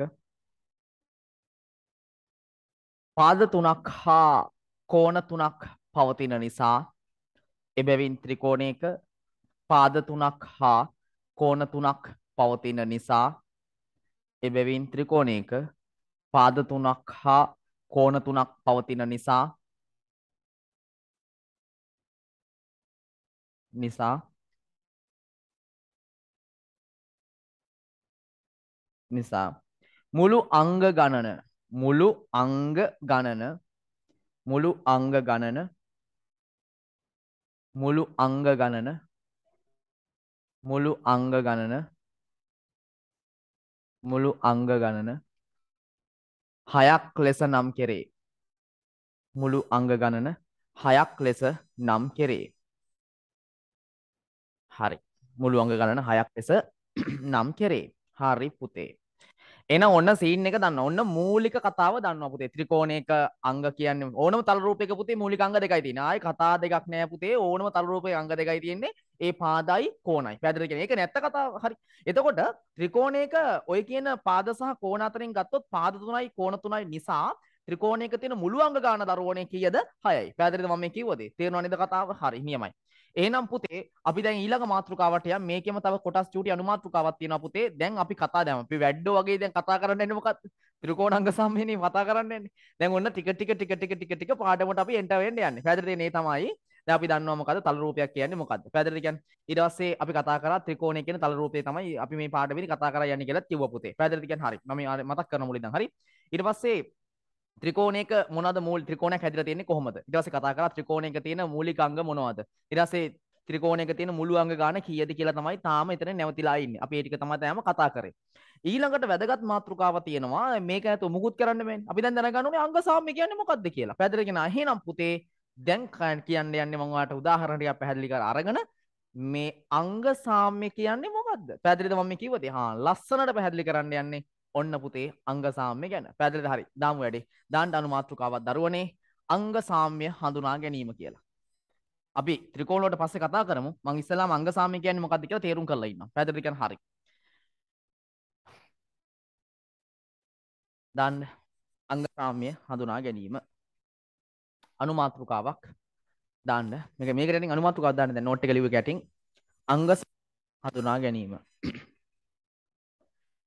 පාද තුනක් හා කෝණ තුනක් පවතින නිසා එබැවින් ත්‍රිකෝණයක පාද තුනක් හා කෝණ තුනක් පවතින නිසා එබැවින් ත්‍රිකෝණයක පාද තුනක් හා කෝණ තුනක් පවතින නිසා නිසා නිසා මුළු අංග ගණන මුළු අංග ගණන මුළු අංග ගණන මුළු අංග ගණන මුළු අංග ගණන මුළු අංග ගණන හයක් ලෙස නම් කෙරේ. මුළු අංග ගණන හයක් ලෙස නම් කෙරේ. හරි. මුළු අංග ගණන හයක් ලෙස නම් කෙරේ. හරි පුතේ. එන ඔන්න සීන් එක දන්න. ඔන්න මූලික කතාව දන්නවා පුතේ. ත්‍රිකෝණයක අංග කියන්නේ ඕනම තල රූපයක පුතේ මූලික අංග දෙකයි තියෙන්නේ. ආයේ කතා දෙකක් නෑ පුතේ. ඕනම තල රූපයක අංග දෙකයි තියෙන්නේ. ඒ පාදයි කෝණයි. පැහැදිලි කියන්නේ. ඒක නැත්ත කතාව. හරි. එතකොට ත්‍රිකෝණයක ඔය කියන පාද සහ කෝණ අතරින් ගත්තොත් පාද තුනයි කෝණ තුනයි නිසා ත්‍රිකෝණයක තියෙන මුළු අංග ගාන දරුවනේ කීයද? 6යි පැහැදිලිද මම මේ කිව්වද? තේරෙනව නේද කතාව? හරි. නියමයි. එහෙනම් පුතේ අපි දැන් ඊළඟ මාතෘකාවට යම් මේකෙම තව කොටස් චූටි අනුමාතෘකාවක් තියෙනවා පුතේ. දැන් අපි කතා දැන් අපි වැඩෝ වගේ දැන් කතා කරන්න එන්නේ මොකක්ද ත්‍රිකෝණාංග සම්මේලනේ කතා කරන්න එන්නේ. දැන් ඔන්න ටික ටික ටික ටික ටික ටික පාඩමට අපි එන්ටර් වෙන්න යන්නේ. පැහැදිලිද? මේ තමයි. දැන් අපි දන්නවා මොකද්ද? තල රූපයක් කියන්නේ මොකද්ද? පැහැදිලිද? කියන්නේ ඊට පස්සේ අපි කතා කරා ත්‍රිකෝණය කියන තල රූපය තමයි අපි මේ පාඩමේදී කතා කරා යන්නේ කියලා කිව්වා පුතේ. පැහැදිලිද? කියන්නේ හරි. මම මතක් කරන මුලින් දැන් හරි. ඊට පස්සේ ත්‍රිකෝණයක මොනවද මූල ත්‍රිකෝණයක් හැදිලා තියෙන්නේ කොහොමද? ඊට පස්සේ කතා කරා ත්‍රිකෝණයක තියෙන මූලික අංග මොනවද? ඊට පස්සේ ත්‍රිකෝණයක තියෙන මුළු අංග ගාන කීයද කියලා තමයි තාම එතන නැවතිලා ඉන්නේ. අපි ඒ ටික තමයි තාම කතා කරේ. ඊළඟට වැදගත් මාතෘකාවක් තියෙනවා. මේක නැතුව මුකුත් කරන්න බෑනේ. අපි දැන් දැනගන්න ඕනේ අංග සාම්‍ය කියන්නේ මොකක්ද කියලා. පැහැදිලි කෙනා එහෙනම් පුතේ දැන් කියන්න යන්නේ මම ඔයාලට උදාහරණ ටිකක් පැහැදිලි කර අරගෙන මේ අංග සාම්‍ය කියන්නේ මොකද්ද? පැහැදිලිද මම කිව්වද? හා ලස්සනට පැහැදිලි කරන්න යන්නේ ඔන්න පුතේ අංග සාම්‍ය ගැන. පැදිලිද හරි. දාමු වැඩි. දාන්න අනු මාතෘකාවක් දරුවනේ අංග සාම්‍ය හඳුනා ගැනීම කියලා. අපි ත්‍රිකෝණ වලට පස්සේ කතා කරමු. මං ඉස්සෙල්ලාම අංග සාම්‍ය කියන්නේ මොකක්ද කියලා තේරුම් කරලා ඉන්නවා. පැහැදිලිද කියන්නේ හරි. දාන්න අංග සාම්‍ය හඳුනා ගැනීම. අනුමාතෘකාවක් දාන්න. මේක මේකට ඉතින් අනුමාතෘකාවක් දාන්න දැන් නෝට් එක ලිව්ව කැටින්. අංග හඳුනා ගැනීම.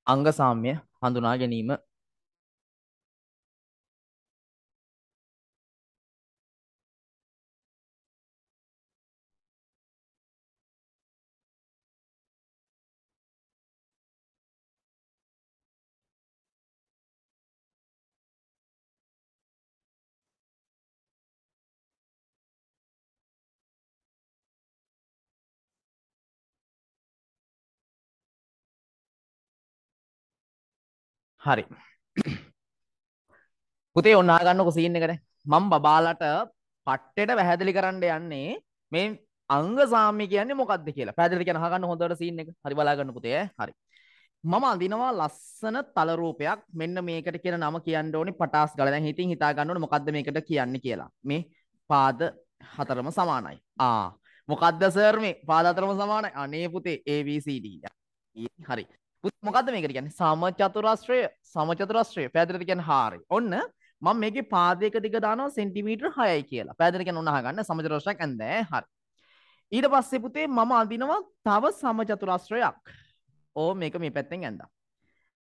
අංග සාම්‍ය හඳුනා ගැනීම හරි. පුතේ ඔන්න අහගන්නකො සීන් එකට. මම බබාලට පට්ටෙට පැහැදිලි කරන්න යන්නේ මේ අංග සාම්‍ය කියන්නේ මොකක්ද කියලා. පැහැදිලි කියන අහගන්න හොඳට සීන් එක. හරි බලාගන්න පුතේ. හරි. මම අඳිනවා ලස්සන තල රූපයක්. මෙන්න මේකට කියන නම කියන්න ඕනේ පටාස් ගාලා. දැන් හිතින් හිතා ගන්න ඕනේ මොකද්ද මේකට කියන්නේ කියලා. මේ පාද හතරම සමානයි. ආ. මොකද්ද සර් මේ? පාද හතරම සමානයි. අනේ පුතේ ABCD හරි. මොකක්ද මේකට කියන්නේ සමචතුරස්‍රය සමචතුරස්‍රය පැහැදිලිද කියන්නේ හරි ඔන්න මම මේකේ පාදයක දිග දානවා සෙන්ටිමීටර් 6යි කියලා. පැහැදිලි කියන උනහ ගන්න සමචතුරස්‍රයක් ඇඳේ. හරි. ඊට පස්සේ පුතේ මම අඳිනවා තව සමචතුරස්‍රයක්. ඕ මේක මේ පැත්තෙන් ඇඳා.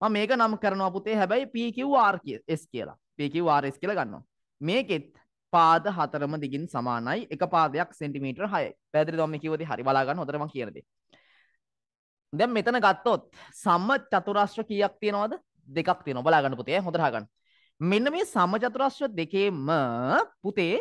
මම මේක නම් කරනවා පුතේ හැබැයි PQRS කියලා. PQRS කියලා ගන්නවා. මේකෙත් පාද හතරම දිගින් සමානයි. එක පාදයක් සෙන්ටිමීටර් 6යි. පැහැදිලිද මම කිව්වද හරි බලා ගන්න හොඳට මම කියන දේ. දැන් මෙතන ගත්තොත් සම චතුරස්‍ර කීයක් තියෙනවද? දෙකක් තියෙනවා. බලා ගන්න පුතේ. හොඳට අහගන්න. මෙන්න මේ සමචතුරස්්‍ර දෙකේම පුතේ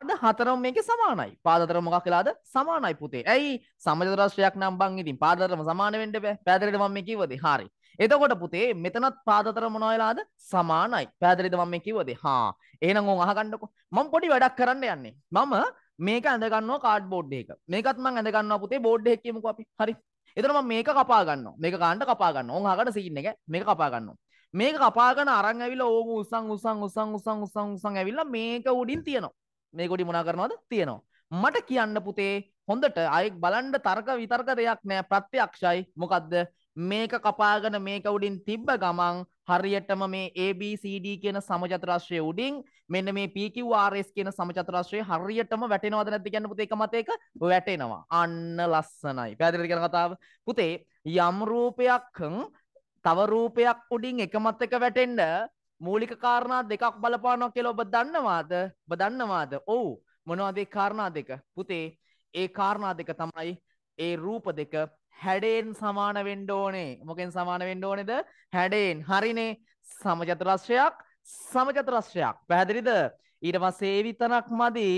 හතරම මේක සමානයි. පාදතර මොකක් කලාද සමානයි පුතේ. ඇයි? සමචතුරස්්‍රයක් නම් බං ඉතින් පාදතරම සමාන වෙන්ඩ පැදරට මම කිවද හරි. එතකොට පුතේ මෙතනත් පාදතර මොනොයලාද සමානයි. පැදරිද මම කිවද හා. ඒනම් ඔ අහගන්නකො. මං පොඩි වැඩක් කරන්න යන්නේ. මම මේක ඇඳගන්න කාඩ බෝඩ් එක මේකත්ම ඇඳගන්න පුතේ බෝඩ් එක්කීමක අපි. හරි. එතරම මේක කපාගන්න මේක කාන්ට කපාගන්න ඕ හකට සින්න එක. මේක කපාගන්න මේක කපාගෙන අරන් ඇවිල්ලා ඕම උස්සන් උස්සන් උස්සන් උස්සන් උස්සන් උස්සන් ඇවිල්ලා මේක උඩින් තියෙනවා. මේක උඩින් මොනා කරනවද? තියෙනවා. මට කියන්න පුතේ හොඳට අයෙක් බලන්න තර්ක විතර්ක දෙයක් නෑ. ප්‍රත්‍යක්ෂයි. මොකද්ද? මේක කපාගෙන මේක උඩින් තිබ්බ ගමන් හරියටම මේ ABCD කියන සමචතුරස්‍රය උඩින් මෙන්න මේ PQRS කියන සමචතුරස්‍රය හරියටම වැටෙනවද නැද්ද කියන්න පුතේ එක මතයක? වැටෙනවා. අන්න ලස්සනයි. පැහැදිලිද කියන කතාව? පුතේ යම් රූපයක් තව රූපයක් උඩින් එකමත් එක වැටෙන්ඩ මූලික කාරණා දෙකක් බලපානො කෙල ඔබ දන්නවාද? ඔබ දන්නවාද? ඔවු. මොනවාදේ කාරණා දෙක? පුතේ ඒ කාරණා දෙක තමයි ඒ රූප දෙක. හැඩෙන් සමාන වෙන්ඩෝනේ මොකෙන් සමාන වෙන්ඩෝනෙද හැඩෙන් හරිනේ සමජතරශ්‍රයක් සමජතරශ්‍රයක් පැහැදිරිද ඊට පස්සේ විතරක් මදී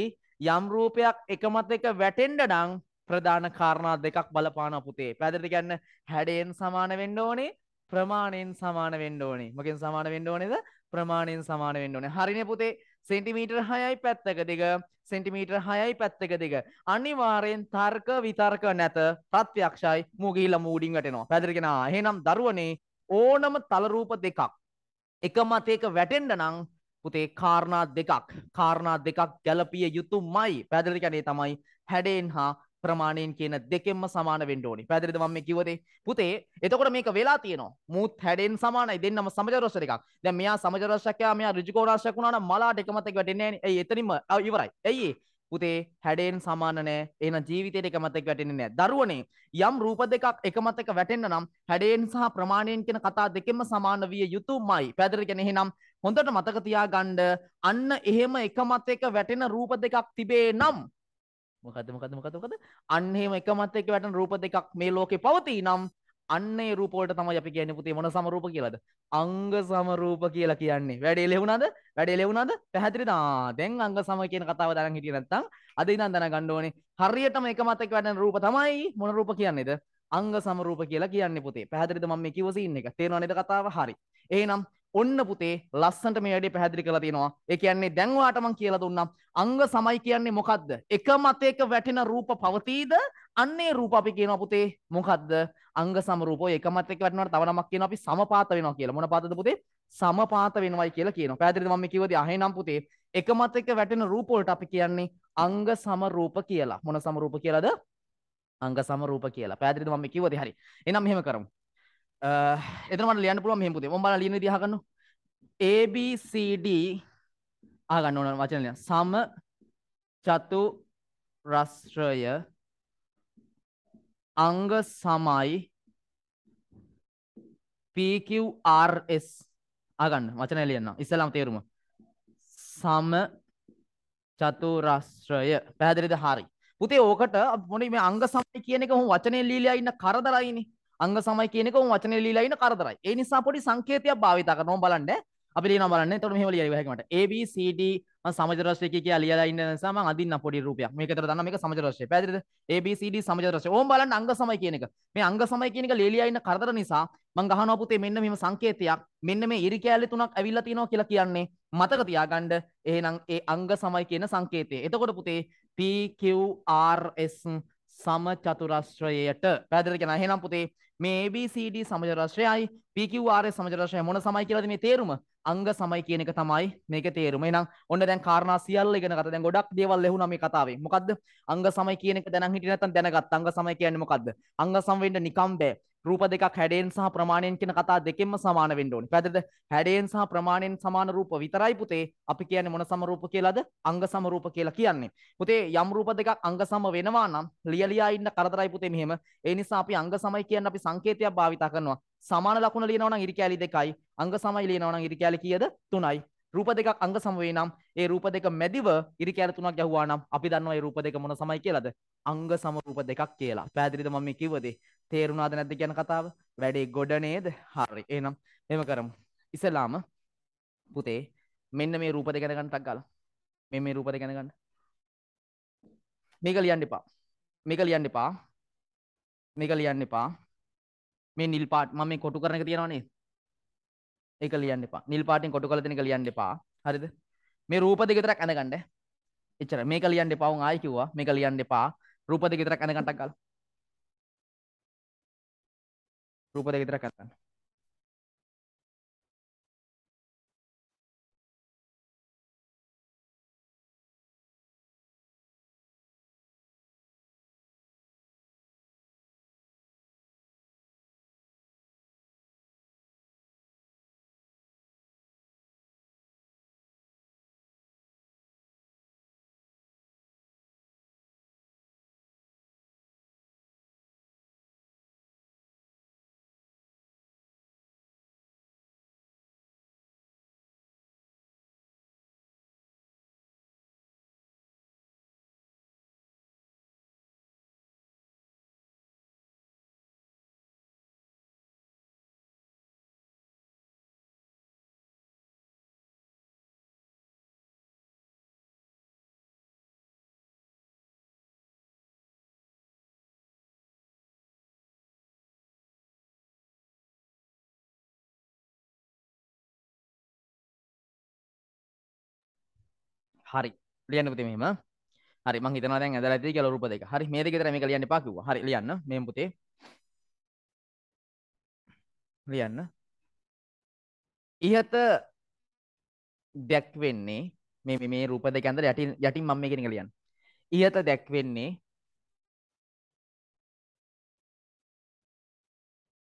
යම් රූපයක් එකමත් එක වැටෙන්ඩ නං ප්‍රධාන කාරණා දෙකක් බලපාන පුතේ පැදිරි ගන්න හැඩෙන් සමාන වෙන්ඩ ඕනේ ප්‍රමාණයෙන් සමාන වෙන්න ඕනේ. මොකෙන් සමාන වෙන්න ඕනේද? ප්‍රමාණයෙන් සමාන වෙන්න ඕනේ. හරිනේ පුතේ. සෙන්ටිමීටර් 6යි පැත්තක දෙක සෙන්ටිමීටර් 6යි පැත්තක දෙක. අනිවාර්යෙන් තර්ක විතර්ක නැත. ප්‍රත්‍යක්ෂයි. මූ ගිහිල්ලා මූඩින් වැටෙනවා. පැහැදිලි කෙනා. එහෙනම් දරුවනේ ඕනම තල රූප දෙකක් එක මතයක වැටෙන්න නම් පුතේ කාරණා දෙකක් කාරණා දෙකක් ගැලපිය යුතුමයි. පැහැදිලි කියන්නේ තමයි හැඩෙන් හා ප්‍රමාණයෙන් කියන දෙකෙන්ම සමාන වෙන්න ඕනි. පැහැදිලිද මම මේ කිව්වදේ? පුතේ, එතකොට මේක වෙලා තියෙනවා. මූත් හැඩෙන් සමානයි දෙන්නම සමජරස්ස දෙකක්. දැන් මෙයා සමජරස්සක් යා මෙයා ඍජුකෝණාශ්‍රයක් වුණා නම් මලාට එකමත් එක වැටෙන්නේ නැහැ නේ. එයි එතනින්ම ඉවරයි. එයි පුතේ හැඩෙන් සමාන නෑ එහෙනම් ජීවිතේට එකමත් එක වැටෙන්නේ නෑ. දරුවනේ යම් රූප දෙකක් එකමත් එක වැටෙන්න නම් හැඩෙන් සහ ප්‍රමාණයෙන් කියන කතා දෙකෙන්ම සමාන විය යුතුමයි. පැහැදිලි කියන්නේ එහෙනම් හොඳට මතක තියාගන්න අන්න එහෙම එකමත් එක වැටෙන රූප දෙකක් තිබේ නම් මොකද මොකද මොකද මොකද අන්න එහෙම එකමත් එක්ක වැටෙන රූප දෙකක් මේ ලෝකේ පවතී නම් අන්න ඒ රූප වලට තමයි අපි කියන්නේ පුතේ මොන සමරූප කියලාද? අංග සමරූප කියලා කියන්නේ. වැඩේ ලැබුණාද? වැඩේ ලැබුණාද? පැහැදිලිද? ආ දැන් අංග සම කියන කතාව දැනන් හිටියේ නැත්තම් අද ඉඳන් දැනගන්න ඕනේ. හරියටම එකමත් එක්ක වැටෙන රූප තමයි මොන රූප කියන්නේද? අංග සමරූප කියලා කියන්නේ පුතේ. පැහැදිලිද මම මේ කිව්ව සීන් එක? තේරෙනව නේද කතාව? හරි. එහෙනම් ඔන්න පුතේ ලස්සන්ට මේ වැඩේ පැහැදිලි කරලා තියෙනවා. ඒ කියන්නේ දැන් ඔයාට මම කියලා දුන්නා අංග සමයි කියන්නේ මොකද්ද? එක මතයක වැටෙන රූප පවතීද? අන්නේ රූප අපි කියනවා පුතේ මොකද්ද? අංග සම රූප. ඔය එක මතයක වැටෙනවට තව නමක් කියනවා අපි සමපාත වෙනවා කියලා. මොන පාතද පුතේ? සමපාත වෙනවයි කියලා කියනවා. පැහැදිලිද මම කිව්වද? අහේනම් පුතේ එක මතයක වැටෙන රූප වලට අපි කියන්නේ අංග සම රූප කියලා. මොන සම රූප කියලාද? අංග සම රූප කියලා. පැහැදිලිද මම කිව්වද? හරි. එහෙනම් මෙහෙම කරමු. එතන මට ලියන්න පුළුවන් මෙහෙම පුතේ. මම බලන්න ලියන විදිහ අහගන්න ABCD අහගන්න ඕන වචන ලියන්න. සම චතු රස්ත්‍රය අංග සමයි PQRS අගන්න වචන ලියන්න. ඉස්සලාම තේරුම. සම චතුරස්ත්‍රය පැහැදිලිද? හරි. පුතේ ඕකට මොනේ මේ අංග සමයි කියන එක හොම වචනේ ලීලා ඉන්න කරදරයිනේ. අංග සමයි කියනක වචන ලීලා ඉන්න කරදරයි. ඒ නිසා පොඩි සංකේතයක් භාවිතා කරනවා බලන්න. අපි ලියනවා බලන්න. එතකොට මෙහෙම ලියලා ඉවර මට A B C D මම සමජ රාශිය කියලා ලියලා ඉන්න නිසා මම අදින්න පොඩි රූපයක්. මේකතර දන්නා මේක සමජ රාශිය. පැහැදිලිද? A B C D සමජ රාශිය. ඕම් බලන්න අංග සමයි කියන එක. මේ අංග සමයි කියන එක ලියලා ඉන්න කරදර නිසා මම ගහනවා පුතේ මෙන්න මෙහෙම සංකේතයක්. මෙන්න මේ ඉරි කෑල්ල තුනක් ඇවිල්ලා තියෙනවා කියලා කියන්නේ මතක තියාගන්න. එහෙනම් ඒ අංග සමයි කියන සංකේතය. එතකොට පුතේ P Q R S සම චතුරස්්‍රයයට පැදිලි කෙන හෙනම් පුතේ මේ ABCD සමජරශ්‍රයයි PQR සමජරශ්‍රය මොන සමයි කියලද මේ තේරුම? අංග සමයි කියන එක තමයි මේක තේරුම. නම් ඔන්න දැන් කාරණා සියල්ල ඉගෙන ගත්තා. දැන් ගොඩක් දේවල් ලැබුණා මේ කතාවේ. මොකද්ද? අංග සමයි කියන එක දැනන් හිටියේ නැත්නම් දැනගත්ත. අංග සමයි කියන්නේ මොකද්ද? අංග සම වෙන්න නිකම් බෑ. රූප දෙකක් හැඩයෙන් සහ ප්‍රමාණයෙන් කියන කතා දෙකෙන්ම සමාන වෙන්න ඕනේ. පැහැදිලිද? හැඩයෙන් සහ ප්‍රමාණයෙන් සමාන රූප විතරයි පුතේ අපි කියන්නේ මොන සම රූප කියලාද? අංග සම රූප කියලා කියන්නේ. පුතේ යම් රූප දෙකක් අංග සම වෙනවා නම් ලියලියා ඉන්න කරදරයි පුතේ මෙහෙම. ඒ නිසා අපි අංග සමයි කියන්නේ අපි සංකේතයක් භාවිතා කරනවා. සමාන ලකුණ ලියනවා නම් ඉරි කැලි දෙකයි. අංග සමයි ලියනවා නම් ඉරි කැලි කීයද? 3යි. රූප දෙකක් අංග සම වේ නම් ඒ රූප දෙක මැදිව ඉරි කැල තුනක් ගැහුවා නම් අපි දන්නවා ඒ රූප දෙක මොන සමයි කියලාද? අංග සම රූප දෙකක් කියලා. පැහැදිලිද මම මේ කිව්වද? තේරුණාද නැද්ද කියන කතාව? වැඩේ ගොඩ නේද? හරි. එහෙනම් මෙහෙම කරමු. ඉස්සලාම පුතේ මෙන්න මේ රූප දෙක ගැන ගන්නටක් ගාලා. මේ මේ රූප දෙක ගැන ගන්න. මේක ලියන්න එපා. මේක ලියන්න එපා. මේක ලියන්න එපා. මේ නිල් පාට මම මේ කොටු කරන එක තියෙනවා නේද? ඒක ලියන්න එපා. නිල් පාටින් කොටු කරලා තියෙන එක ලියන්න එපා. හරිද? මේ රූප දෙක විතරක් අඳගන්න. එච්චර මේක ලියන්න එපා. උන් ආයි කිව්වා. මේක ලියන්න එපා. රූප දෙක විතරක් අඳගන්නටක් ගාලා. රූප දෙක විතරක් අරගන්න. හරි. ලියන්න පුතේ මෙහෙම. හරි මං හිතනවා දැන් ඇදලා ඇති කියලා රූප දෙක. හරි මේ දෙක විතර මේක ලියන්න එපා කිව්වා. හරි ලියන්න. මේ පුතේ ලියන්න. ඉහත දැක්වෙන්නේ මේ මේ රූප දෙක අතර යටින් යටින් මම මේක ලියන්න. ඉහත දැක්වෙන්නේ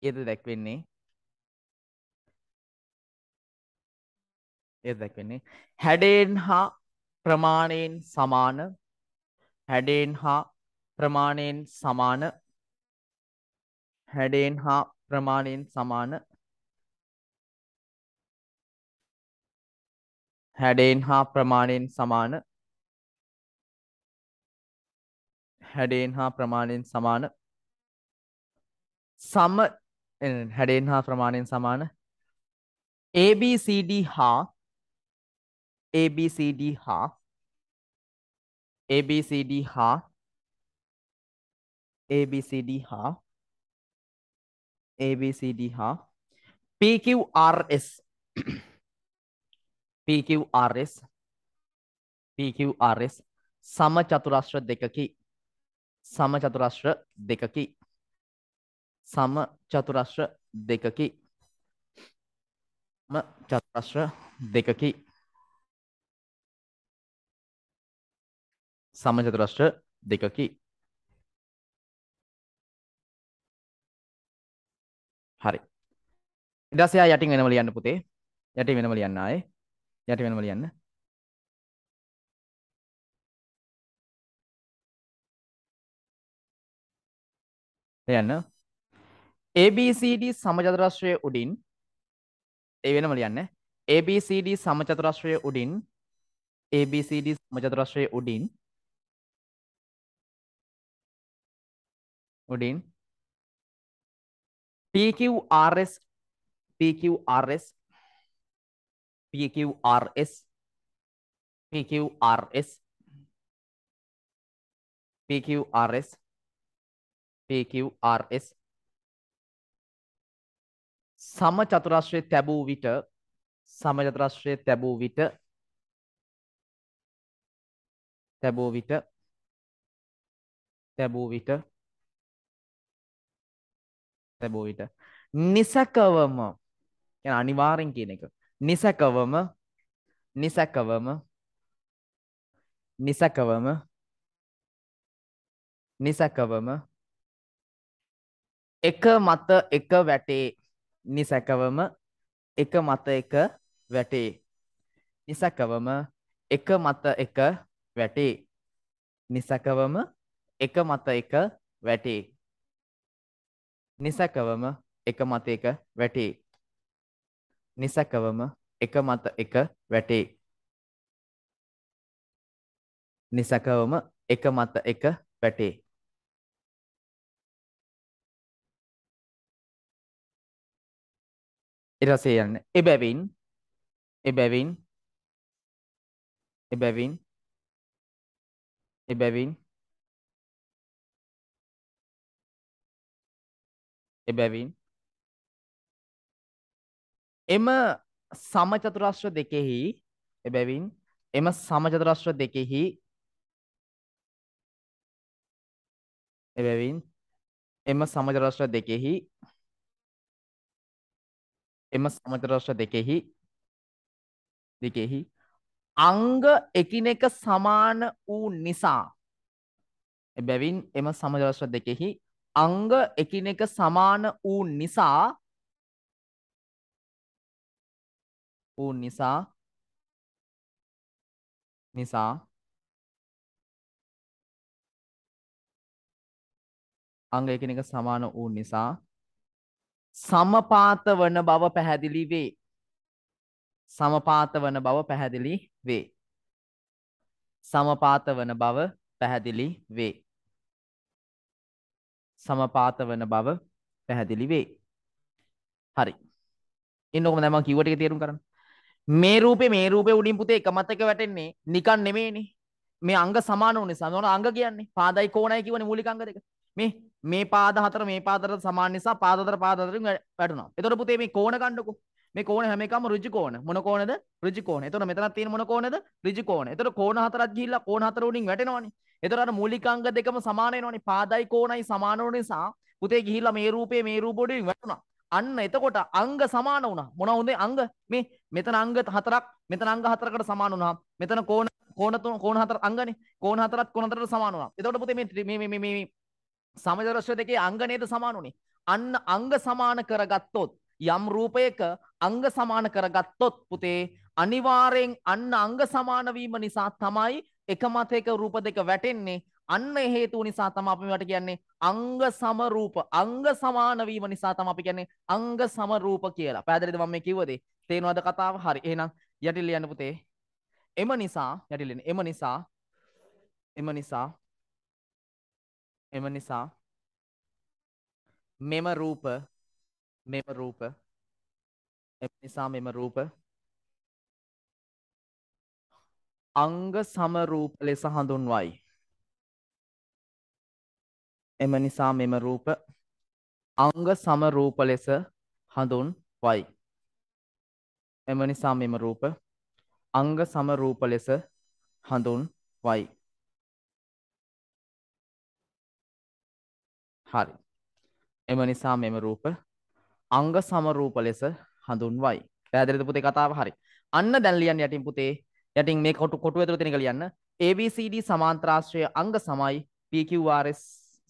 ඉහත දැක්වෙන්නේ ඉහත දැක්වෙන්නේ හැඩයෙන් හා ප්‍රමාණයෙන් සමාන හැඩයෙන් හා ප්‍රමාණයෙන් සමාන හැඩයෙන් හා ප්‍රමාණයෙන් සමාන හැඩයෙන් හා ප්‍රමාණයෙන් සමාන හැඩයෙන් හා ප්‍රමාණයෙන් සමාන සම හැඩයෙන් හා ප්‍රමාණයෙන් සමාන ABCD හා ABCD හා ABCD හා ABCD හා ABCD හා PQRS PQRS PQRS සම චතුරස්්‍ර දෙකකි සම චතුරස්්‍ර දෙකකි සම චතුරස්්‍ර දෙකකි චතුරස්්‍ර දෙකකි සමචතුරස්්‍ර දෙකකි. හරි. ඉඩසයා යටින් වෙනම ලියන්න පුතේ. යටි වෙනම ලියන්න ආය. යටි වෙනම ලියන්න ලියන්න ABCD සමචතුරස්්‍රය උඩින් ඒ වෙනම ලියන්න ABCD සමචතුරස්්‍රය උඩින් ABCD සමචතුරස්්‍රය උඩින් උඩින් PQRS PQRS PQRS PQRS PQRS PQRS සම චතුරස්‍රය තැබූ විට සම චතුරස්‍රය තැබූ විට තැබූ විට තැබූ විට තැබූ විට නිසැකවම යන අනිවාරෙන් කියන එක. නිසැකවම නිසැකවම නිසැකවම නිසැකවම එක මත එක වැටේ. නිසැකවම එක මත එක වැටේ. නිසැකවම එක මත එක වැටේ. නිසැකවම එක මත එක වැටේ. නිසැකවම එක මත එක වැටේ. නිසැකවම එක මත එක වැටේ. නිසැකවම එක මත එක වැටේ. ඉරසේ යන්න. එබැවින් එබැවින් එබැවින් එබැවින් එබැවින් එම සමචතුරස්්‍ර දෙකෙහි එබැවින් එම සමචතුරස්්‍ර දෙකෙහි එබැවින් එම සමචරස්්‍ර දෙකෙහි එම සමචරස්්‍ර දෙකෙහි දෙකෙහි අංග එකිනෙක සමාන වූ නිසා එබැවින් එම සමජරස්්‍ර දෙකෙහි අංග එකිනෙක සමාන වූ නිසා වූ නිසා නිසා අංග එකිනෙක සමාන වූ නිසා සමපාත වන බව පැහැදිලි වේ. සමපාත වන බව පැහැදිලි වේ. සමපාත වන බව පැහැදිලි වේ. සමපාත වන බව පැහැදිලි වේ හරි ඉන්නකොම දැම කිවට එක තේරුම් කරන්න මේ රූපේ මේ රූපේ උඩින් පුතේ එක මතක වැටෙන්නේ නිකන් නෙමෙයිනේ මේ අංග සමාන වුනේ සමාන අංග කියන්නේ පාදයි කෝණයි කියවනේ මූලික අංග දෙක මේ මේ පාද හතර මේ පාදට සමාන නිසා පාද හතර පාද හතරින් වැටුණා. එතකොට පුතේ මේ කෝණ ගන්නකො. මේ කෝණ හැම එකම ඍජු කෝණ. මොන කෝණද? ඍජු කෝණ. එතකොට මෙතනක් තියෙන මොන කෝණද? ඍජු කෝණ. එතකොට කෝණ හතරක් ගිහිල්ලා කෝණ හතර උඩින් වැටෙනවනේ. එතකොට අර මූලික අංග දෙකම සමාන වෙනවනේ. පාදයි කෝණයි සමාන වුන නිසා පුතේ ගිහිල්ලා මේ රූපේ මේ රූප උඩින් වැටුණා. අන්න එතකොට අංග සමාන වුණා. මොන හොඳේ අංග? මේ මෙතන අංග හතරක් මෙතන අංග හතරකට සමාන වුණා. මෙතන කෝණ කෝණ තුන කෝණ හතර අංගනේ. කෝණ හතරත් කෝණ හතරට සමාන වුණා. එතකොට පුතේ මේ මේ මේ මේ සමජරශ්ව දෙකේ අංග නේද සමානුනේ. අන්න අංග සමාන කරගත්තොත් යම් රූපයක අංග සමාන කරගත්තොත් පුතේ අනිවාර්යෙන් අන්න අංග සමාන වීම නිසා තමයි එක මතයක රූප දෙක වැටෙන්නේ. අන්න හේතු නිසා තමයි අපි මේවට කියන්නේ අංග සමරූප. අංග සමාන වීම නිසා තමයි අපි කියන්නේ අංග සමරූප කියලා. පැහැදිලිද මම මේ කිව්වදේ? තේනවද කතාව? හරි. එහෙනම් යටිල් ලියන්න පුතේ. එම නිසා යටිල් එම නිසා එම නිසා එම නිසා මෙම රූප මෙම රූප එම නිසා මෙම රූප අංග සමරූප ලෙස හඳුන්වයි. එම නිසා මෙම රූප අංග සමරූප ලෙස හඳුන්වයි. එම නිසා මෙම රූප අංග සමරූප ලෙස හඳුන්වයි. හරි. එම නිසා මෙම රූප අංග සමරූප ලෙස හඳුන්වයි. පැහැදිලිද පුතේ කතාව හරි. අන්න දැන් ලියන්න යටින් පුතේ යටින් මේ කොටු කොටුව ඇතුළේ තියෙන එක ලියන්න. ABCD සමාන්තරාශ්‍රය අංග සමයි PQRS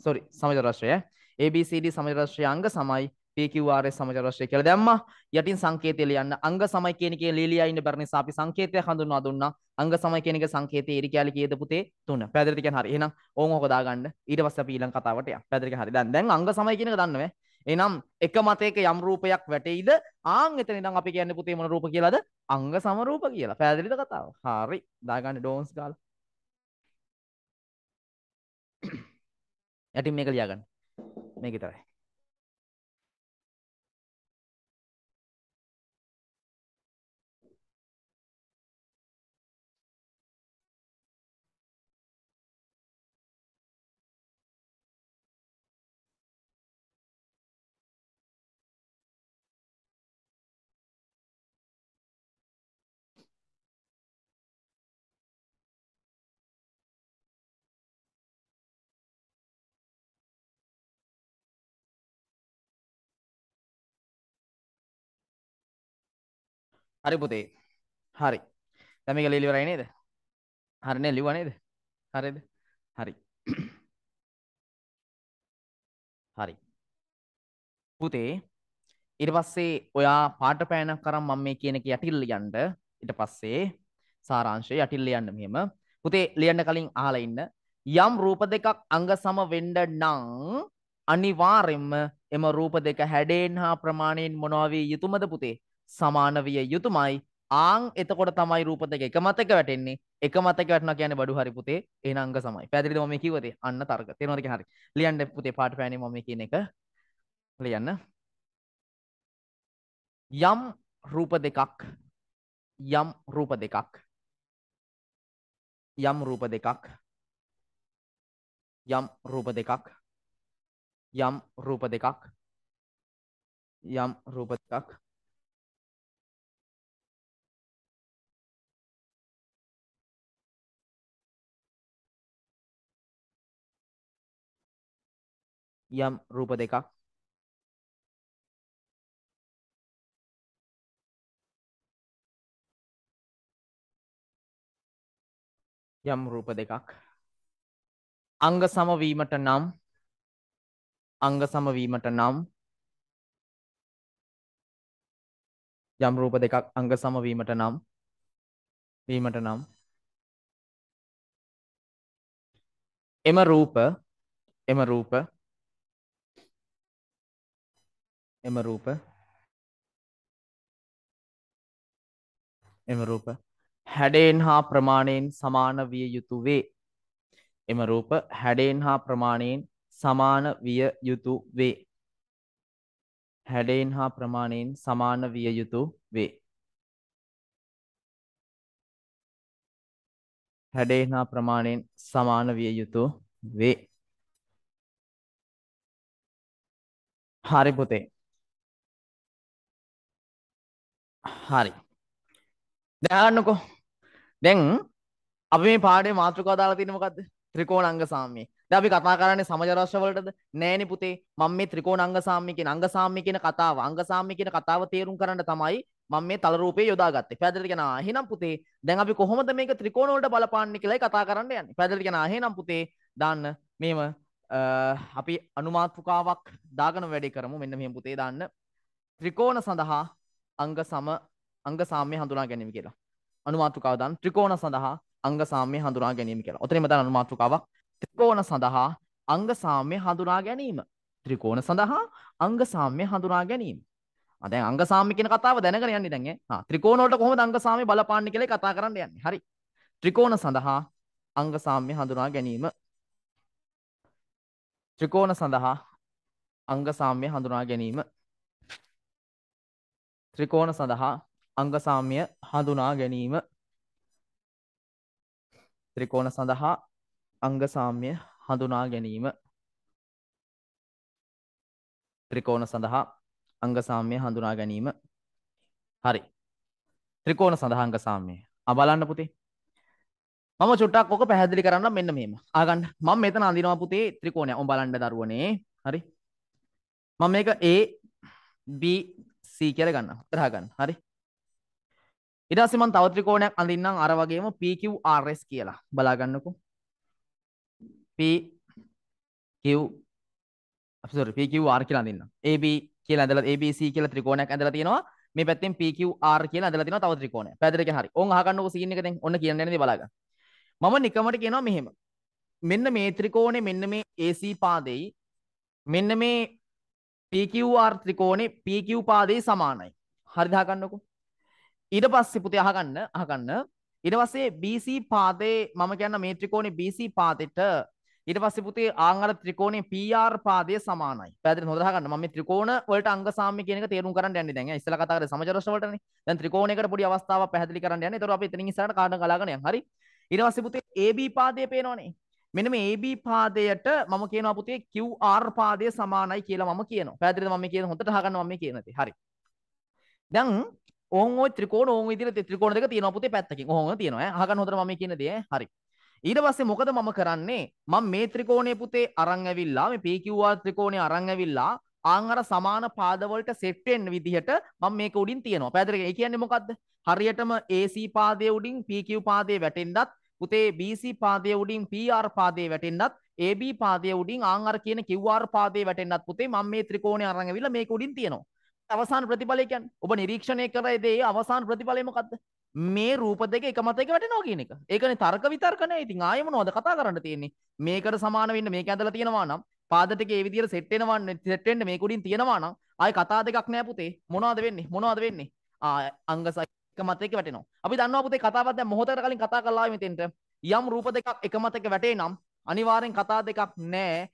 sorry සමජරාශ්‍රය ABCD සමජරාශ්‍රය අංග සමයි PQRS සමජරාශ්‍රය කියලා දැම්මා. යටින් සංකේතය ලියන්න. අංග සමයි කියන එකේ ලීලියා ඉන්න බැරි නිසා අපි සංකේතය හඳුන්වා දුන්නා. අංග සමයි කියන එක සංකේතයේ ඉරි කැලි කීයද පුතේ 3. පැහැදිලිද කියන්නේ හරි. එහෙනම් ඕම ඕක දාගන්න. ඊට පස්සේ අපි ඊළඟ කතාවට යමු. පැහැදිලිද හරි. දැන් දැන් අංග සමයි කියන එක දන්නවද? එහෙනම් එක මතයක යම් රූපයක් වැටෙයිද? ආන් එතන ඉඳන් අපි කියන්නේ පුතේ මොන රූප කියලාද? අංග සම රූප කියලා. පැහැදිලිද කතාව? හරි. දාගන්න ඩෝන්ස් ගාලා. යටින් මේක ලියාගන්න. මේක විතරයි. හරි පුතේ. හරි. දැන් මේක ලියලා ඉවරයි නේද? හරිනේ ලිව්වා නේද? හරිද? හරි. හරි. පුතේ ඊට පස්සේ ඔයා පාට පෑනක් කරන් මම මේ කියන එක යටිල් ලියන්න. ඊට පස්සේ සාරාංශය යටිල් ලියන්න මෙහෙම. පුතේ ලියන්න කලින් අහලා ඉන්න. යම් රූප දෙකක් අංග සම වෙන්න නම් අනිවාර්යෙන්ම එම රූප දෙක හැඩයෙන් හා ප්‍රමාණයෙන් මොනවා විය යුතුමද පුතේ? සමාන විය යුතුමයි. ආං එතකොට තමයි රූප දෙක එක මතක වැටෙන්නේ. එක මතක වැටෙනවා කියන්නේ බඩු හරි පුතේ එහෙනම් අංග සමයි. පැහැදිලිද මම කිව්වද අන්න තර්ක. තේරෙනවද හරි. ලියන්න පුතේ පාට පෑනේ මම කියන එක. ලියන්න. යම් රූප දෙකක් යම් රූප දෙකක් යම් රූප දෙකක් යම් රූප දෙකක් යම් රූප දෙකක් යම් රූප දෙකක්. යම් රූප දෙකක්. යම් රූප දෙකක්. අංග සමවීමට නම් අංග සමවීමට නම් යම් රූප දෙකක් අංග සමවීමට නම් වීමට නම්. එම රූප එම රූප එම රූප එම රූප හැඩයෙන් හා ප්‍රමාණයෙන් සමාන විය යුතු වේ. එම රූප හැඩයෙන් හා ප්‍රමාණයෙන් සමාන විය යුතු වේ. හැඩයෙන් හා ප්‍රමාණයෙන් සමාන විය යුතු වේ. හැඩයෙන් හා ප්‍රමාණයෙන් සමාන විය යුතු වේ. හරි පුතේ. හරි. දැනගන්නකෝ. දැන් අපි මේ පාඩේ මාතෘකාව දාලා තියෙන්නේ මොකද්ද? ත්‍රිකෝණාංග සාම්‍යය. දැන් අපි කතා කරන්නේ සමජරස්ස වලටද? නෑනේ පුතේ. මම මේ ත්‍රිකෝණාංග සාම්‍ය කියන අංග සාම්‍ය කියන කතාව, අංග සාම්‍ය කියන කතාව තේරුම් කරන්න තමයි මම මේ තල රූපේ යොදාගත්තේ. පැහැදිලිද කියනවා? එහෙනම් පුතේ දැන් අපි කොහොමද මේක ත්‍රිකෝණ වලට බලපාන්නේ කියලායි කතා කරන්න යන්නේ. පැහැදිලිද කියනවා? එහෙනම් පුතේ දාන්න මේම අපි අනුමාතෘකාවක් දාගෙන වැඩේ කරමු. මෙන්න මෙහෙම පුතේ දාන්න. ත්‍රිකෝණ සඳහා අංග සම අංග සාම්‍ය හඳුනා ගැනීම කියලා. අනුමාතෘකාව දාන්න ත්‍රිකෝණ සඳහා අංග සාම්‍ය හඳුනා ගැනීම කියලා. ඔතනම දාන අනුමාතෘකාවක් ත්‍රිකෝණ සඳහා අංග සාම්‍ය හඳුනා ගැනීම. ත්‍රිකෝණ සඳහා අංග සාම්‍ය හඳුනා ගැනීම. දැන් අංග සාම්‍ය කියන කතාව දැනගෙන යන්නේ දැන් ඈ. ත්‍රිකෝණ වලට කොහොමද අංග සාම්‍ය බලපාන්නේ කියලා කතා කරන්න යන්නේ. හරි. ත්‍රිකෝණ සඳහා අංග සාම්‍ය හඳුනා ගැනීම. ත්‍රිකෝණ සඳහා අංග සාම්‍ය හඳුනා ගැනීම. ත්‍රිකෝණ සඳහා අංග සාම්‍ය හඳුනා ගැනීම. ත්‍රිකෝණ සඳහා අංග සාම්‍ය හඳුනා ගැනීම. ත්‍රිකෝණ සඳහා අංග සාම්‍ය හඳුනා ගැනීම. හරි. ත්‍රිකෝණ සඳහා අංග සාම්‍ය අබලන්න පුතේ. මම චුට්ටක් ඕක පැහැදිලි කරන්න මෙන්න මෙහෙම. ආගන්න මම මෙතන අඳිනවා පුතේ ත්‍රිකෝණය උඹ බලන්න දරුවනේ. හරි. මම මේක A B C කියලා ගන්නවා තරහ ගන්න හරි ඊට පස්සේ මම තව ත්‍රිකෝණයක් අඳින්නම් අර වගේම PQRS කියලා. බලාගන්නකෝ. PQ sorry PQR කියලා අඳින්නම්. AB කියලා ඇඳලා ABC කියලා ත්‍රිකෝණයක් ඇඳලා තියෙනවා. මේ පැත්තෙන් PQR කියලා ඇඳලා තියෙනවා තව ත්‍රිකෝණයක්. පැහැදිලිද හරි. ඕන් අහගන්නකෝ සීන් එක දැන් ඔන්න කියන්න යන්නේ බලාගන්න. මම නිකමට කියනවා මෙහෙම. මෙන්න මේ ත්‍රිකෝණේ මෙන්න මේ AC පාදෙයි මෙන්න මේ PQR ත්‍රිකෝණේ PQ පාදෙයි සමානයි. හරිද අහගන්නකෝ. ඊට පස්සේ පුතේ අහගන්න අහගන්න ඊට පස්සේ BC පාදේ මම කියන්න මේ ත්‍රිකෝණේ BC පාදෙට ඊට පස්සේ පුතේ ආන් අර ත්‍රිකෝණේ PR පාදය සමානයි. පැහැදිලිද හොඳට අහගන්න මම මේ ත්‍රිකෝණ වලට අංග සාම්‍ය කියන එක තේරුම් කරන්න යන්නේ දැන්. ඉස්සෙල්ලා කතා කරේ සමජරස්ස වලටනේ. දැන් ත්‍රිකෝණයකට පොඩි අවස්ථාවක් පැහැදිලි කරන්න යන්නේ. ඒතකොට අපි එතනින් ඉස්සරහට කාඩන් ගලාගෙන යන්. හරි. ඊට පස්සේ පුතේ AB පාදය පේනවනේ. මෙන්න මේ AB පාදයට මම කියනවා පුතේ QR පාදය සමානයි කියලා මම කියනවා. පැහැදිලිද මම මේ කියන හොඳට අහගන්න මම මේ කියන දේ. හරි. දැන් ඕන් ඔය ත්‍රිකෝණ ඕන් විදිහට ත්‍රිකෝණ දෙක තියෙනවා පුතේ පැත්තකින්. ඔහොම තියෙනවා ඈ. අහගන්න හොඳට මම කියන දේ හරි. ඊට පස්සේ මොකද මම කරන්නේ? මම මේ ත්‍රිකෝණයේ පුතේ අරන් ඇවිල්ලා මේ PQR ත්‍රිකෝණේ අරන් ඇවිල්ලා ආන් අර සමාන පාදවලට සෙට් වෙන්න විදිහට මම මේක උඩින් තියනවා. පැහැදිලිද? ඒ කියන්නේ මොකද්ද? හරියටම AC පාදයේ උඩින් PQ පාදයේ වැටෙන්නත් පුතේ BC පාදයේ උඩින් PR පාදයේ වැටෙන්නත් AB පාදයේ උඩින් ආන් අර කියන QR පාදයේ වැටෙන්නත් පුතේ මම මේ ත්‍රිකෝණය අරන් ඇවිල්ලා මේක උඩින් තියනවා. අවසාන ප්‍රතිඵලය කියන්නේ ඔබ නිරීක්ෂණය කරේ දේ අවසාන ප්‍රතිඵලය මොකද්ද? මේ රූප දෙක එක මත එක වැටෙනවා කියන එක. ඒකනේ තර්ක විතර්ක නෑ. ඉතින් ආයෙ මොනවද කතා කරන්න තියෙන්නේ? මේකට සමාන වෙන්න මේක ඇඳලා තියෙනවා නම් පාද ටික ඒ විදිහට සෙට් වෙනවා සෙට් වෙන්න මේක උඩින් තියෙනවා නම් ආයෙ කතා දෙකක් නෑ පුතේ. මොනවද වෙන්නේ? මොනවද වෙන්නේ? ආ අංග එක මත එක වැටෙනවා. අපි දන්නවා පුතේ කතාවක් දැන් මොහොතකට කලින් කතා කරලා ආවේ මෙතෙන්ට. යම් රූප දෙකක් එක මත එක වැටේ නම් අනිවාර්යෙන් කතා දෙකක් නෑ.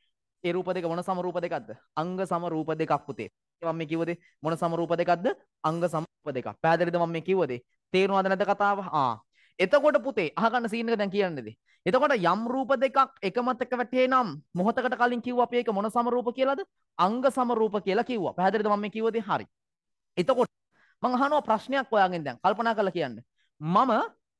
ඒ රූප දෙක මොන සම රූප දෙකක්ද? අංග සම රූප දෙකක් පුතේ. මම මේ කිව්වද මොන සම රූප දෙකක්ද? අංග සම රූප දෙකක්. පැහැදිලිද මම මේ කිව්වද? තේරුණාද නැද්ද කතාව? ආ. එතකොට පුතේ අහගන්න සීන් එක දැන් කියන්නේද? එතකොට යම් රූප දෙකක් එක මත එක වැටේ නම් මොහොතකට කලින් කිව්වා අපි ඒක මොන සම රූප කියලාද? අංග සම රූප කියලා කිව්වා. පැහැදිලිද මම මේ කිව්වද? හරි. එතකොට මං අහනවා ප්‍රශ්නයක් ඔයාගෙන් දැන් කල්පනා කරලා කියන්න. මම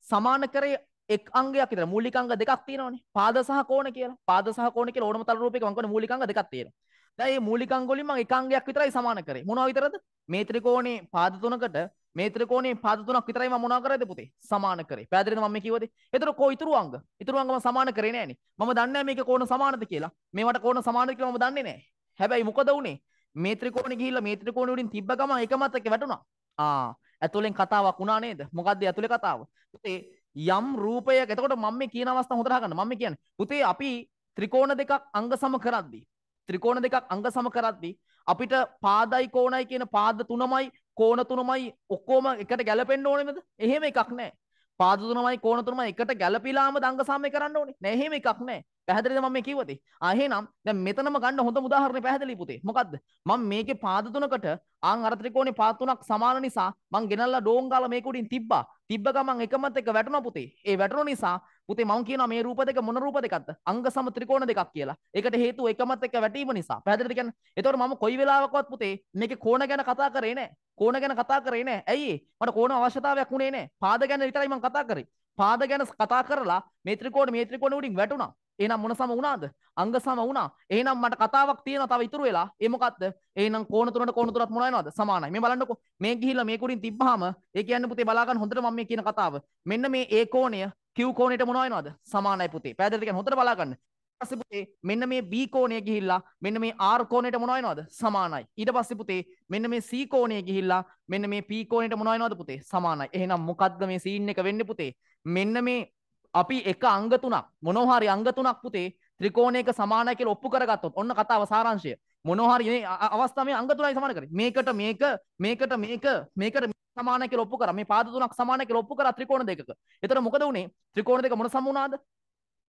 සමාන කරේ එක් අංගයක් විතර මූලික අංග දෙකක් තියෙනවනේ. පාද සහ කෝණ කියලා. පාද සහ කෝණ කියලා ඕනම තල රූපයක මං කියන්නේ මූලික අංග දෙකක් තියෙනවා. දැන් මේ මූලික අංග වලින් මං එක අංගයක් විතරයි සමාන කරේ. මොනවා විතරද? මේ ත්‍රිකෝණේ පාද තුනකට මේ ත්‍රිකෝණේ පාද තුනක් විතරයි මම මොනවා කරේද පුතේ? සමාන කරේ. පැහැදිලිද මම මේ කිව්වද? ඒතර කෝ ඉතුරු අංග? ඉතුරු අංග මම සමාන කරේ නෑනේ. මම දන්නේ නැහැ මේක කෝණ සමානද කියලා. මේවට කෝණ සමානද කියලා මම දන්නේ නැහැ. හැබැයි මොකද වුනේ? මේ ත්‍රිකෝණේ ගිහිල්ලා මේ ත්‍රිකෝණේ උඩින් තිබ්බ ගමන් එක මත එක වැටුණා. ආ ඇතුලෙන් කතාවක් වුණා නේද? මොකද්ද ඇතුලේ කතාව? පුතේ යම් රූපයක එතකොට මම මේ කියන අවස්ථාව හොඳට අහගන්න. මම කියන්නේ පුතේ අපි ත්‍රිකෝණ දෙකක් අංග සම කරද්දී ත්‍රිකෝණ දෙකක් අංග සම කරද්දී අපිට පාදයි කෝණයි කියන පාද තුනමයි කෝණ තුනමයි ඔක්කොම එකට ගැලපෙන්න ඕනේද? එහෙම එකක් නැහැ. පාද තුනමයි කෝණ තුනමයි එකට ගැලපිලාම දංග සමය කරන්න ඕනේ. නෑ එහෙම එකක් නැහැ. පැහැදිලිද මම මේ කිව්වද? ආ එහෙනම් දැන් මෙතනම ගන්න හොඳම උදාහරණය පැහැදිලි පුතේ. මොකද්ද? මම මේකේ පාද තුනකට ආන් අර ත්‍රිකෝණේ පාද තුනක් සමාන නිසා මං ගෙනල්ලා ඩෝන් ගාලා මේක උඩින් තිබ්බා. තිබ්බ ගමන් එකමත් එක වැටුණා පුතේ. ඒ වැටුණ නිසා පුතේ මම කියනවා මේ රූප දෙක මොන රූප දෙකක්ද? අංග සම ත්‍රිකෝණ දෙකක් කියලා. ඒකට හේතුව එකමත් එක වැටීම නිසා. පැහැදිලිද කියන්නේ? එතකොට මම කොයි වෙලාවකවත් පුතේ මේකේ කෝණ ගැන කතා කරේ නැහැ. කෝණ ගැන කතා කරේ නැහැ. ඇයි මට කෝණ අවශ්‍යතාවයක් උනේ නැහැ. පාද ගැන විතරයි මම කතා කරේ. පාද ගැන කතා කරලා මේ ත්‍රිකෝණ මේ ත්‍රිකෝණ උඩින් වැටුණා. එහෙනම් මොන සම වුණාද? අංග සම වුණා. එහෙනම් මට කතාවක් තියෙනවා තව ඉතුරු වෙලා. ඒ මොකද්ද? එහෙනම් කෝණ තුනට කෝණ තුනත් මොන වෙනවද? සමානයි. මේ බලන්නකෝ. මේ ගිහිල්ලා මේ කුඩින් තිබ්බහම ඒ කියන්නේ පුතේ බලා ගන්න හොඳට මම මේ කියන කතාව. මෙන්න මේ ඒ කෝණය Q කෝණයට මොන වෙනවද? සමානයි පුතේ. පැහැදිලිද කියන්නේ හොඳට බලා ගන්න. පස්සේ පුතේ මෙන්න මේ B කෝණය ගිහිල්ලා මෙන්න මේ R කෝණයට මොන වෙනවද? සමානයි. ඊට පස්සේ පුතේ මෙන්න මේ C කෝණය ගිහිල්ලා මෙන්න මේ P කෝණයට මොන වෙනවද පුතේ? සමානයි. එහෙනම් මොකද්ද මේ සීන් එක වෙන්නේ පුතේ? මෙන්න මේ අපි එක අංග තුනක් මොනෝහරි අංග තුනක් පුතේ ත්‍රිකෝණයක සමානයි කියලා ඔප්පු කරගත්තොත් ඔන්න කතාව සාරාංශය මොනෝහරි මේ අවස්ථාව මේ අංග තුනයි සමාන කරේ මේකට මේක මේකට මේක මේකට සමානයි කියලා ඔප්පු කරා මේ පාද තුනක් සමානයි කියලා ඔප්පු කරා ත්‍රිකෝණ දෙකක එතකොට මොකද උනේ ත්‍රිකෝණ දෙක මොන සම වුණාද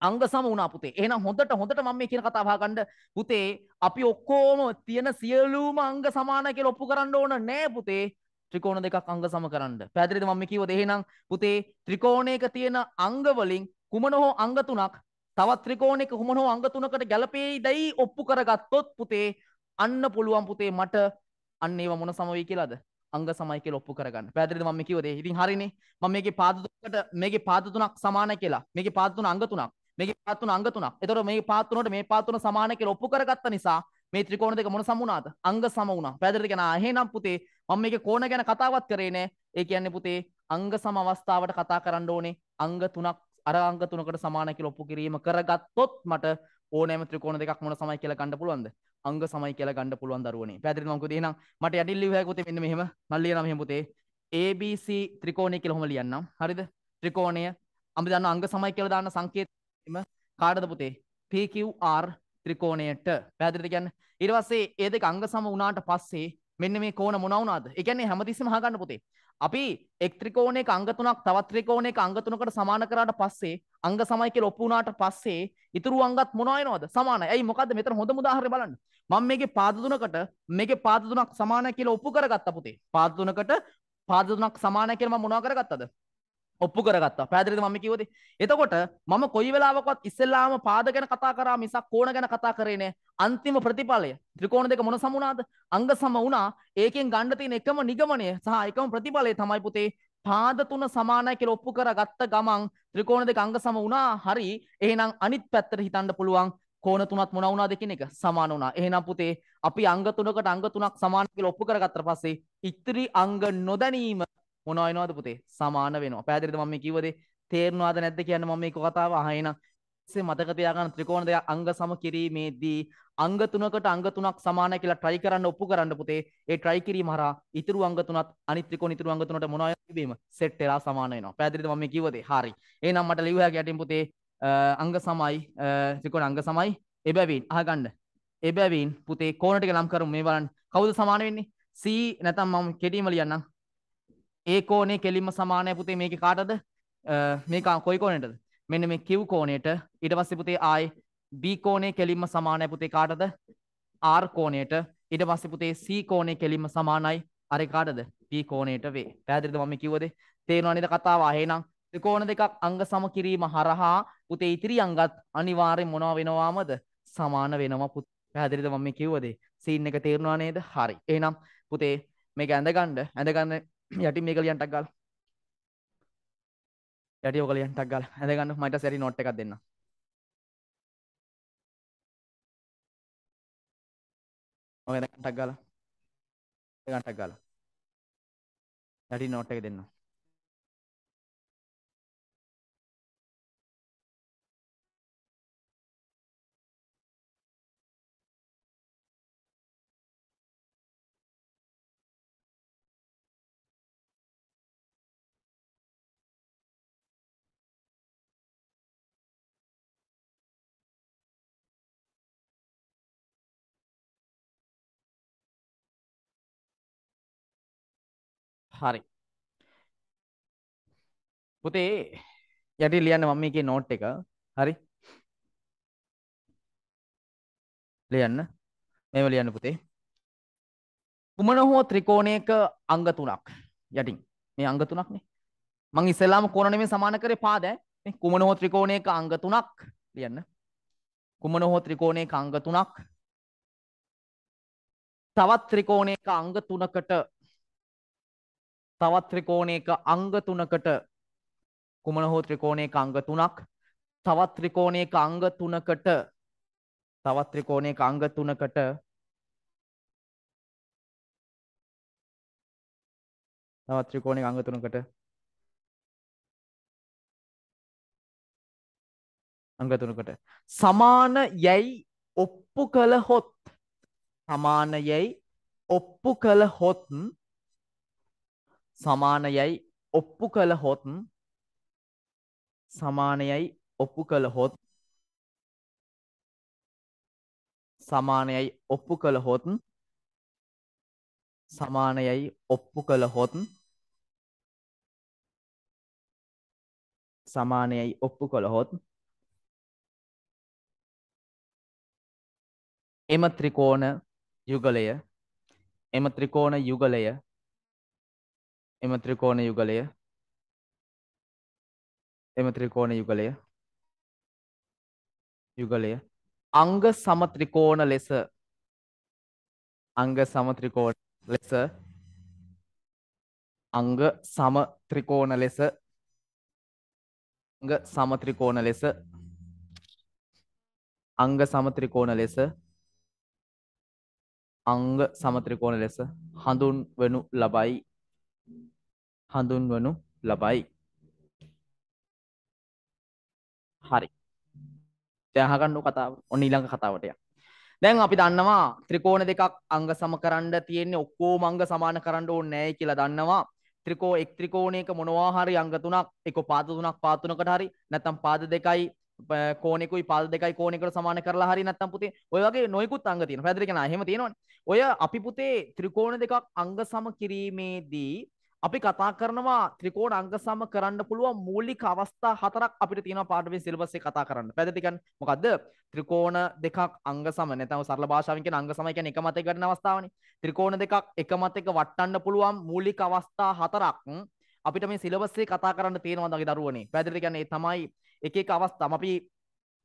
අංග සම වුණා පුතේ එහෙනම් හොඳට හොඳට මම මේ කියන කතාව අහගන්න පුතේ අපි ඔක්කොම තියෙන සියලුම අංග සමානයි කියලා ඔප්පු කරන්න ඕන නෑ පුතේ ත්‍රිකෝණ දෙකක් අංග සම කරන්න පැදිරිද මම කිව්වද එහෙනම් පුතේ ත්‍රිකෝණයක තියෙන අංග වලින් කුමන හෝ අංග තුනක් තවත් ත්‍රිකෝණයක කුමන හෝ අංග තුනකට ගැලපෙයිදයි ඔප්පු කරගත්තොත් පුතේ අන්න පුළුවන් පුතේ මට අන්න ඒවා මොන සම වෙයි කියලාද අංග සමයි කියලා ඔප්පු කරගන්න. පැහැදිලිද මම කිව්වද? ඉතින් හරිනේ. මම මේකේ පාද තුනකට මේකේ පාද තුනක් සමානයි කියලා. මේකේ පාද තුන අංග තුනක්. මේකේ පාද තුන අංග තුනක්. එතකොට මේ පාද තුනට මේ පාද තුන සමානයි කියලා ඔප්පු කරගත්ත නිසා මේ ත්‍රිකෝණ දෙක මොන සම වුණාද? අංග සම වුණා. පැහැදිලිද කියනවා? එහෙනම් පුතේ මම මේකේ කෝණ ගැන කතාවත් කරේ නෑ. ඒ කියන්නේ පුතේ අංග සම අවස්ථාවට කතා කරන්න ඕනේ අංග තුනක් අර අංග තුනකට සමාන කියලා ඔප්පු කිරීම කරගත්තොත් මට ඕනෑම ත්‍රිකෝණ දෙකක් මොන සමයි කියලා ගන්න පුළුවන්ද? අංග සමයි කියලා ගන්න පුළුවන් දරුවනේ. පැහැදිලිද මම කිව්වේ එහෙනම් මට යටින් ලියුවා පුතේ මෙන්න මෙහෙම. මම ලියනවා මෙහෙම පුතේ. ABC ත්‍රිකෝණය කියලා කොහොම ලියන්නම්. හරිද? ත්‍රිකෝණය අපි දන්න අංග සමයි කියලා දාන්න සංකේතෙම කාටද පුතේ? PQR ත්‍රිකෝණයට පැහැදිලිද කියන්නේ ඊට පස්සේ ඒ දෙක අංග සම වුණාට පස්සේ මෙන්න මේ කෝණ මොන වුණාද? ඒ කියන්නේ හැමතිස්සෙම අහගන්න පුතේ. අපි එක් ත්‍රිකෝණයක අංග තුනක් තවත් ත්‍රිකෝණයක අංග තුනකට සමාන කරාට පස්සේ අංග සමයි කියලා ඔප්පු වුණාට පස්සේ ඉතුරු අංගත් මොනවා වෙනවද? සමානයි. ඇයි මොකද්ද මෙතන හොඳම උදාහරණය බලන්න. මම මේකේ පාද තුනකට මේකේ පාද තුනක් සමානයි කියලා ඔප්පු කරගත්තා පුතේ. පාද තුනකට පාද තුනක් සමානයි කියලා මම මොනවා කරගත්තද? ඔප්පු කරගත්තා. පැදිරිද මම කිව්වද එතකොට මම කොයි වෙලාවකවත් ඉස්සෙල්ලාම පාද ගැන කතා කරා මිසක් කෝණ ගැන කතා කරේ නෑ. අන්තිම ප්‍රතිඵලය. ත්‍රිකෝණ දෙක මොන සම වුණාද? අංග සම වුණා. ඒකෙන් ගන්න තියෙන එකම නිගමනය සහ එකම ප්‍රතිඵලය තමයි පුතේ පාද තුන සමානයි කියලා ඔප්පු කරගත්ත ගමන් ත්‍රිකෝණ දෙක අංග සම වුණා. හරි. එහෙනම් අනිත් පැත්තට හිතන්න පුළුවන් කෝණ තුනත් මොන වුණාද කියන එක සමාන වුණා. එහෙනම් පුතේ අපි අංග තුනකට අංග තුනක් සමාන කියලා ඔප්පු කරගත්තට පස්සේ ඉතිරි අංග නොදැනීම මොනවා වෙනවද පුතේ? සමාන වෙනවා. පැහැදිලිද මම මේ කිව්වදේ? තේරුණාද නැද්ද කියන්න මම මේක කතාව අහේනම් සේ මතක තියාගන්න ත්‍රිකෝණ දෙක අංග සම කිරීමේදී අංග තුනකට අංග තුනක් සමානයි කියලා try කරන්න ඔප්පු කරන්න පුතේ. ඒ try කිරීම හරහා ඉතුරු අංග තුනත් අනිත් ත්‍රිකෝණ ඉතුරු අංග තුනට මොනවා තිබීම සෙට් වෙලා සමාන වෙනවා. පැහැදිලිද මම මේ කිව්වද? හරි. එහෙනම් මට ලියුව හැකි යටින් පුතේ අංග සමයි ත්‍රිකෝණ අංග සමයි. එබැවින් අහගන්න. එබැවින් පුතේ කෝණ ටික නම් කරමු. මේ බලන්න කවුද සමාන වෙන්නේ? C නැත්නම් මම කෙටිම ලියන්නම්. ඒ කෝණේ කෙලින්ම සමානයි පුතේ මේකේ කාටද? මේක කොයි කෝණයටද මෙන්න මේ Q කෝණයට ඊට පස්සේ පුතේ ආයි B කෝණය කෙලින්ම සමානයි පුතේ කාටද? R කෝණයට ඊට පස්සේ පුතේ C කෝණය කෙලින්ම සමානයි. අර කාටද? P කෝණයට වේ. පැහැදිලිද මම කිව්වද? තේරෙනව නේද කතාව? එහෙනම් ත්‍රිකෝණ දෙකක් අංග සම කිරීම හරහා පුතේ ඉතිරි අංගත් අනිවාර්යෙන් මොනවා වෙනවාමද? සමාන වෙනවා පුතේ. පැහැදිලිද මම මේ කිව්වද? සීන් එක තේරුණා නේද? හරි. එහෙනම් පුතේ මේක ඇඳගන්න. ඇඳගන්න යටින් මේක ලියන්න ටක් ගාලා. යටි ඔක ලියන්න ටක් ගාලා ඇඳගන්න මට සැරි නෝට් එකක් දෙන්න. ඔක ඇඳගන්න ටක් ගාලා. ඇඳගන්න ටක් ගාලා. යටි නෝට් එක දෙන්න. හරි. පුතේ යටි ලියන්න මම මේකේ නෝට් එක. හරි. ලියන්න. මේව ලියන්න පුතේ. කුමන හෝ ත්‍රිකෝණයක අංග තුනක්? යටින්. මේ අංග තුනක්නේ. මං ඉස්සෙල්ලාම කෝණ නෙමෙයි සමාන කරේ පාද ඈ. කුමන හෝ ත්‍රිකෝණයක අංග තුනක්? ලියන්න. කුමන හෝ ත්‍රිකෝණයක අංග තුනක්? තවත් ත්‍රිකෝණයක අංග තුනකට තවත් ත්‍රිකෝණයක අංග තුනකට කුමන හෝ ත්‍රිකෝණයක අංග තුනක්? තවත් ත්‍රිකෝණයක අංග තුනකට තවත් ත්‍රිකෝණයක අංග තුනකට තවත් ත්‍රිකෝණයක අංග තුනකට අංග තුනකට. සමාන යැයි ඔප්පු කළහොත් සමාන යැයි ඔප්පු කළහොත් සමානයයි ඔප්පු කළ හොත් සමානයයි ඔප්පු කළ හොත් සමානයයි ඔප්පු කළ හොත් සමානයයි ඔප්පු කළ හොත් සමානයයි ඔප්පු කළ හොත් එම ත්‍රිකෝණ යුගලය එම ත්‍රිකෝණ යුගලය එම ත්‍රිකෝණ යුගලය. එම ත්‍රිකෝණ යුගලය. යුගලය. අංග සමත්‍රිකෝණ ලෙස. අංග සමත්‍රිකෝණ ලෙස. අංග සමත්‍රිකෝණ ලෙස. අංග සමත්‍රිකෝණ ලෙස. අංග සමත්‍රිකෝණ ලෙස. අංග සමත්‍රිකෝණ ලෙස. හඳුන්වනු ලබයි. හඳුන්වනු ලබයි. හරි. දැන් අහගන්නු කතාව. ඔන්න ඊළඟ කතාවට යන්න. දැන් අපි දන්නවා ත්‍රිකෝණ දෙකක් අංග සම කරන්න තියෙන්නේ ඔක්කොම අංග සමාන කරන්න ඕනේ නැහැ කියලා දන්නවා. ත්‍රිකෝ එක් ත්‍රිකෝණයක මොනවා හරි අංග තුනක් එක පාද තුනක් පාද තුනකට හරි නැත්නම් පාද දෙකයි කෝනෙකුයි පාද දෙකයි කෝනෙකට සමාන කරලා හරි නැත්නම් පුතේ ඔය වගේ නොයෙකුත් අංග තියෙනවා. පැහැදිලි කෙනා එහෙම තියෙනවනේ. ඔය අපි පුතේ ත්‍රිකෝණ දෙකක් අංග සම කිරීමේදී අපි කතා කරනවා ත්‍රිකෝණ අංග සම කරන්න පුළුවන් මූලික අවස්ථා හතරක් අපිට තියෙනවා පාඩමේ සිලබස් එකේ කතා කරන්න. පැහැදිලි කියන්නේ මොකද්ද? ත්‍රිකෝණ දෙකක් අංග සම නැත්නම් සරල භාෂාවෙන් කියන අංග සමයි කියන්නේ එක මතයක ගන්න අවස්ථාවනේ. ත්‍රිකෝණ දෙකක් එක මතයක වටන්න පුළුවන් මූලික අවස්ථා හතරක් අපිට මේ සිලබස් එකේ කතා කරන්න තියෙනවා දගේ දරුවනේ. පැහැදිලි කියන්නේ තමයි එක එක අවස්ථාම අපි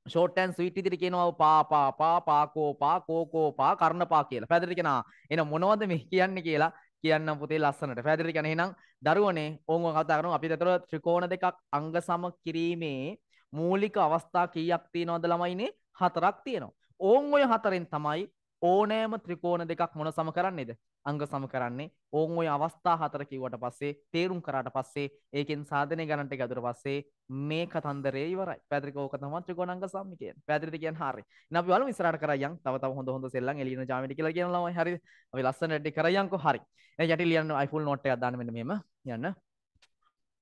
ෂෝට් ඇන් ස්වීට් විදිහට කියනවා පා පා පා පාකෝ පා කෝකෝ පා කර්ණපා කියලා. පැහැදිලි කෙනා එන මොනවද මේ කියන්නේ කියලා කියන්න පුතේ ලස්සනට. පැදිරි කන එහෙනම් දරුවනේ ඕම කතා කරන අපි තතර ත්‍රිකෝණ දෙකක් අංග සම කිරීමේ මූලික අවස්ථා කීයක් තියෙනවද ළමයිනේ? හතරක් තියෙනවා. ඕන් ඔය හතරෙන් තමයි ඕනෑම ත්‍රිකෝණ දෙකක් මොන සම කරන්නේද? අංග සම කරන්නේ. ඕන් ඔය අවස්ථා හතර කිව්වට පස්සේ තේරුම් කරාට පස්සේ ඒකෙන් සාධනය ගණන්ට ගැදුර පස්සේ මේ කතන්දරේ ඉවරයි. පැත්‍රික ඕක තමයි ත්‍රිකෝණ අංග සම කියන්නේ පැත්‍රිට කියන්නේ? හරි. ඉතින් අපි බලමු ඉස්සරහට කරයන් තව තව හොඳ හොඳ සෙල්ලම් එළියන ජාමෙටි කියලා කියනවා ළමයි. හරිද? අපි ලස්සන රෙඩි කරයන්කෝ හරි. එහෙනම් යටි ලියන්න i full note එකක් දාන්න මෙන්න මෙහෙම. යන්න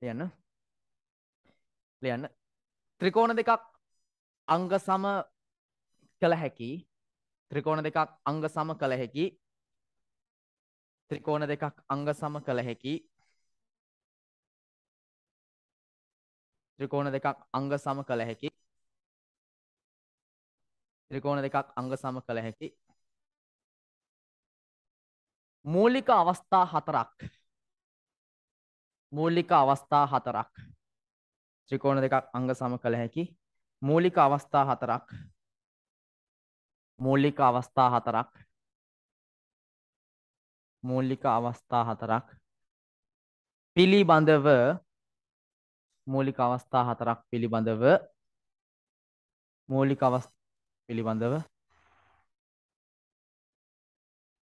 ලියන්න. ලියන්න. ත්‍රිකෝණ දෙකක් අංග සම කළ හැකි. ත්‍රිකෝණ දෙකක් අංග සම කළ හැකි. ත්‍රිකෝණ දෙකක් අංග සම කළ හැකි. ත්‍රිකෝණ දෙකක් අංග සම කළ හැකි. ත්‍රිකෝණ දෙකක් අංග සම කළ හැකි. මූලික අවස්ථා හතරක්. මූලික අවස්ථා හතරක්. ත්‍රිකෝණ දෙකක් අංග සම කළ හැකි. මූලික අවස්ථා හතරක්. මූලික අවස්ථා හතරක්. මූලික අවස්ථා හතරක්. පිළිබඳව මූලික අවස්ථා හතරක් පිළිබඳව. මූලික අවස්ථා පිළිබඳව.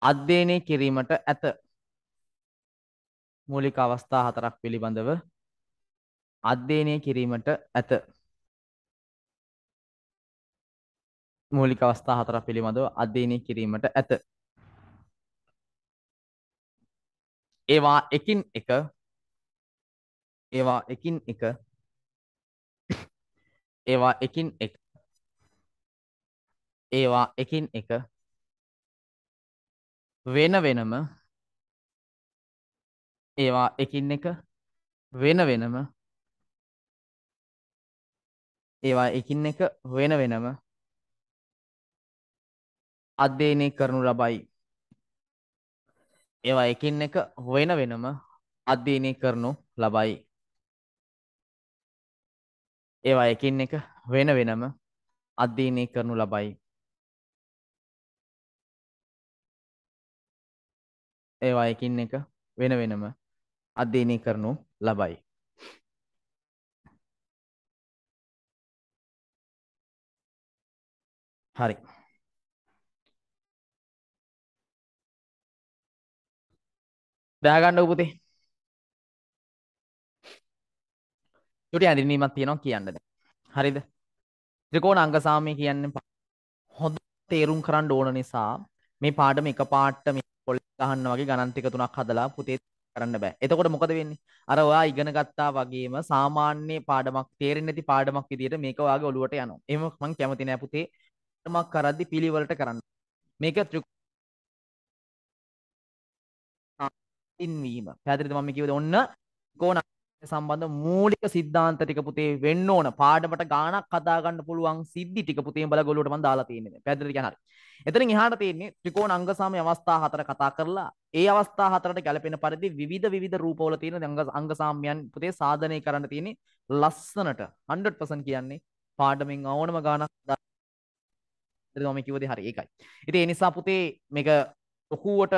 අධ්‍යයනය කිරීමට ඇත. මූලික අවස්ථා හතරක් පිළිබඳව. අධ්‍යයනය කිරීමට ඇත. මූලික අවස්ථා හතරක් පිළිබඳව අධ්‍යයනය කිරීමට ඇත. ඒවා එකින් එක ඒවා එකින් එක ඒවා එකින් එක ඒවා එකින් එක වෙන වෙනම ඒවා එකින් එක වෙන වෙනම ඒවා එකින් එක වෙන වෙනම අධ්‍යයනය කරනු ලබයි. ඒවා එකින් එක වෙන වෙනම අධ්‍යයනය කරනු ලබයි. ඒවා එකින් එක වෙන වෙනම අධ්‍යයනය කරනු ලබයි. ඒවා එකින් එක වෙන වෙනම අධ්‍යයනය කරනු ලබයි. හරි. දාගන්න උපුතේ චුටි ඇඳිනීමක් තියෙනවා කියන්න දැන් හරිද ත්‍රිකෝණ අංග සාමය කියන්නේ හොඳ තේරුම් කරන්න ඕන නිසා මේ පාඩම එක පාට මේ පොල් ගහන්න වගේ ගණන් ටික තුනක් හදලා පුතේ කරන්න බෑ එතකොට මොකද වෙන්නේ අර ඔයා ඉගෙන ගත්තා වගේම සාමාන්‍ය පාඩමක් තේරෙන්නේ නැති පාඩමක් විදියට මේක ඔයාගේ ඔළුවට යනවා එහෙම මම කැමති නෑ පුතේ පාඩමක් කරද්දි පිළිවෙලට කරන්න මේක ත්‍රිකෝණ ඉන්වීම. පැදිරිද මම කිව්වද ඔන්න? කෝණ සම්බන්ධ මූලික සිද්ධාන්ත ටික පුතේ වෙන්න ඕන. පාඩමට ගාණක් කතා ගන්න පුළුවන් සිද්ධි ටික පුතේ බල ගොළුවට මම දාලා තියෙන්නේ. පැදිරිද කියන හරි. එතනින් එහාට තියෙන්නේ ත්‍රිකෝණ අංග සාමය අවස්ථා හතර කතා කරලා ඒ අවස්ථා හතරට ගැලපෙන පරිදි විවිධ විවිධ රූපවල තියෙන අංග අංග සාම්‍යයන් පුතේ සාධනය කරන්න තියෙන්නේ ලස්සනට. 100% කියන්නේ පාඩමෙන් ඕනම ගාණක් මම කිව්වද හරි ඒකයි. ඉතින් ඒ නිසා පුතේ මේක ලොකුවට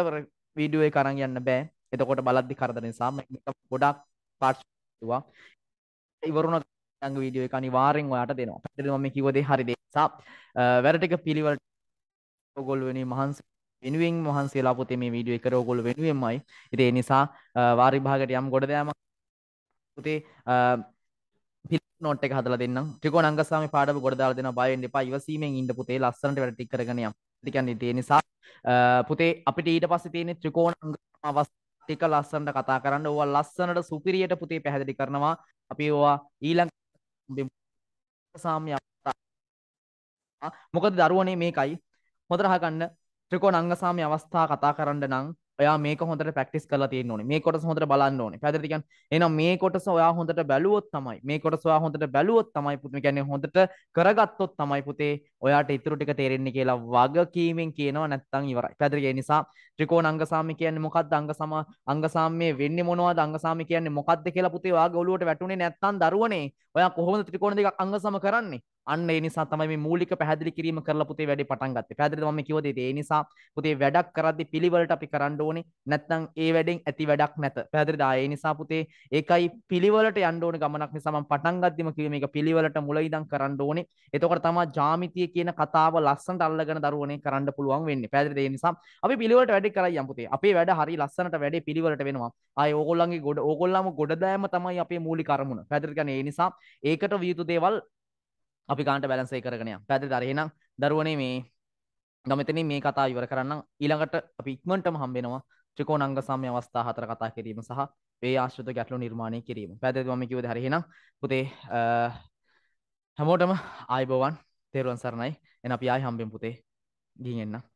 වීඩියෝ එක අරන් යන්න බෑ. එතකොට බලද්දි කරදර නිසා මම ගොඩක් පාර්ට්ස් කිව්වා ඉවරුණ ළඟ වීඩියෝ එක අනිවාර්යෙන් ඔයාලට දෙනවා. පැහැදිලිද මම කිව්ව දේ හරි දේ නිසා වැඩ ටික පිළිවෙල ඔයගොල්ලෝ වෙනුවෙන් මහන්සි වෙනුවෙන් මහන්සියලා පුතේ මේ වීඩියෝ එක ඔයගොල්ලෝ වෙනුවෙන්මයි. ඉතින් ඒ නිසා වාර විභාගයට යම් ගොඩ දෑමක් පුතේ නෝට් එක හදලා දෙන්නම්. ත්‍රිකෝණ අංගසාමි පාඩම ගොඩ දාලා දෙනවා. බය වෙන්න එපා. ඉවසීමෙන් ඉන්න පුතේ ලස්සනට වැඩ ටික කරගෙන යන්න. ඒ කියන්නේ ඒ නිසා පුතේ අපිට ඊට පස්සේ තියෙන්නේ ත්‍රිකෝණ අංගසාම අවස්ථාව ටික ලස්සනට කතා කරන්න. ඕවා ලස්සනට සුපිරියට පුතේ පැහැදිලි කරනවා. අපි ඕවා ඊළඟ සාම්‍ය මොකද දරුවනේ මේකයි. හොඳට අහගන්න. ත්‍රිකෝණ අංග සාම්‍ය අවස්ථා කතා කරන්න නම් ඔයා මේක හොඳට ප්‍රැක්ටිස් කරලා තියෙන්න ඕනේ. මේ කොටස හොඳට බලන්න ඕනේ. පැහැදිලිද කියන්නේ? එහෙනම් මේ කොටස ඔයා හොඳට බැලුවොත් තමයි මේ කොටස ඔයා හොඳට බැලුවොත් තමයි පුතේ කියන්නේ හොඳට කරගත්තොත් තමයි පුතේ ඔයාට ඉතුරු ටික තේරෙන්නේ කියලා වගකීමෙන් කියනවා නැත්නම් ඉවරයි. පැහැදිලිද? ඒ නිසා ත්‍රිකෝණ අංග සාම්‍ය කියන්නේ මොකක්ද? අංග සම අංග සාම්‍ය වෙන්නේ මොනවද? අංග සාම්‍ය කියන්නේ මොකක්ද කියලා පුතේ ඔයාගේ ඔළුවට වැටුනේ නැත්නම් දරුවනේ ඔයා කොහොමද ත්‍රිකෝණ දෙකක් අංග සම කරන්නේ? අන්න ඒ නිසා තමයි මේ මූලික පැහැදිලි කිරීම කරලා පුතේ වැඩේ පටන් ගත්තේ. පැහැදිලිද මම කිව්ව දේ? ඒ නිසා පුතේ වැඩක් කරද්දී පිළිවෙලට අපි කරන්න ඕනේ. නැත්නම් ඒ වැඩෙන් ඇති වැඩක් නැත. පැහැදිලිද? ඒ නිසා පුතේ ඒකයි පිළිවෙලට යන්න ඕනේ ගමනක් නිසා මම පටන් ගද්දිම කිව්වේ මේක පිළිවෙලට මුල ඉඳන් කරන්න ඕනේ. එතකොට තමයි ජාමිතිය කියන කතාව ලස්සනට අල්ලගෙන දරුවනේ කරන්න පුළුවන් වෙන්නේ. පැහැදිලිද? ඒ නිසා අපි පිළිවෙලට වැඩේ කරයි යම් පුතේ. අපේ වැඩ හරි ලස්සනට වැඩේ පිළිවෙලට වෙනවා. ආයේ ඕගොල්ලන්ගේ ගොඩ ඕගොල්ලන්ම ගොඩ දෑම තමයි අපේ මූලික අරමුණ. පැහැදිලිද? ඒ නිසා ඒකට වියුතු දේවල් අපි කාන්ට බැලන්සේ කරගෙන යම් පැදිලි දරහෙනම් දරුවනේ මේ ගමතනින් මේ කතා ඉවර කරන්න ඊළඟට අපි ඉක්මනටම හම්බෙනවා ත්‍රිකෝණංග සම්‍ය අවස්ථා හතර කතා කිරීම සහ ඒ ආශ්‍රිත ගැටලු නිර්මාණය කිරීම. පැහැදිලිද මම කිව්වද හරි එහෙනම් පුතේ හැමෝටම ආයුබෝවන් තෙරුවන් සරණයි. එහෙනම් අපි ආයි හම්බෙමු පුතේ. ගිහින් එන්න.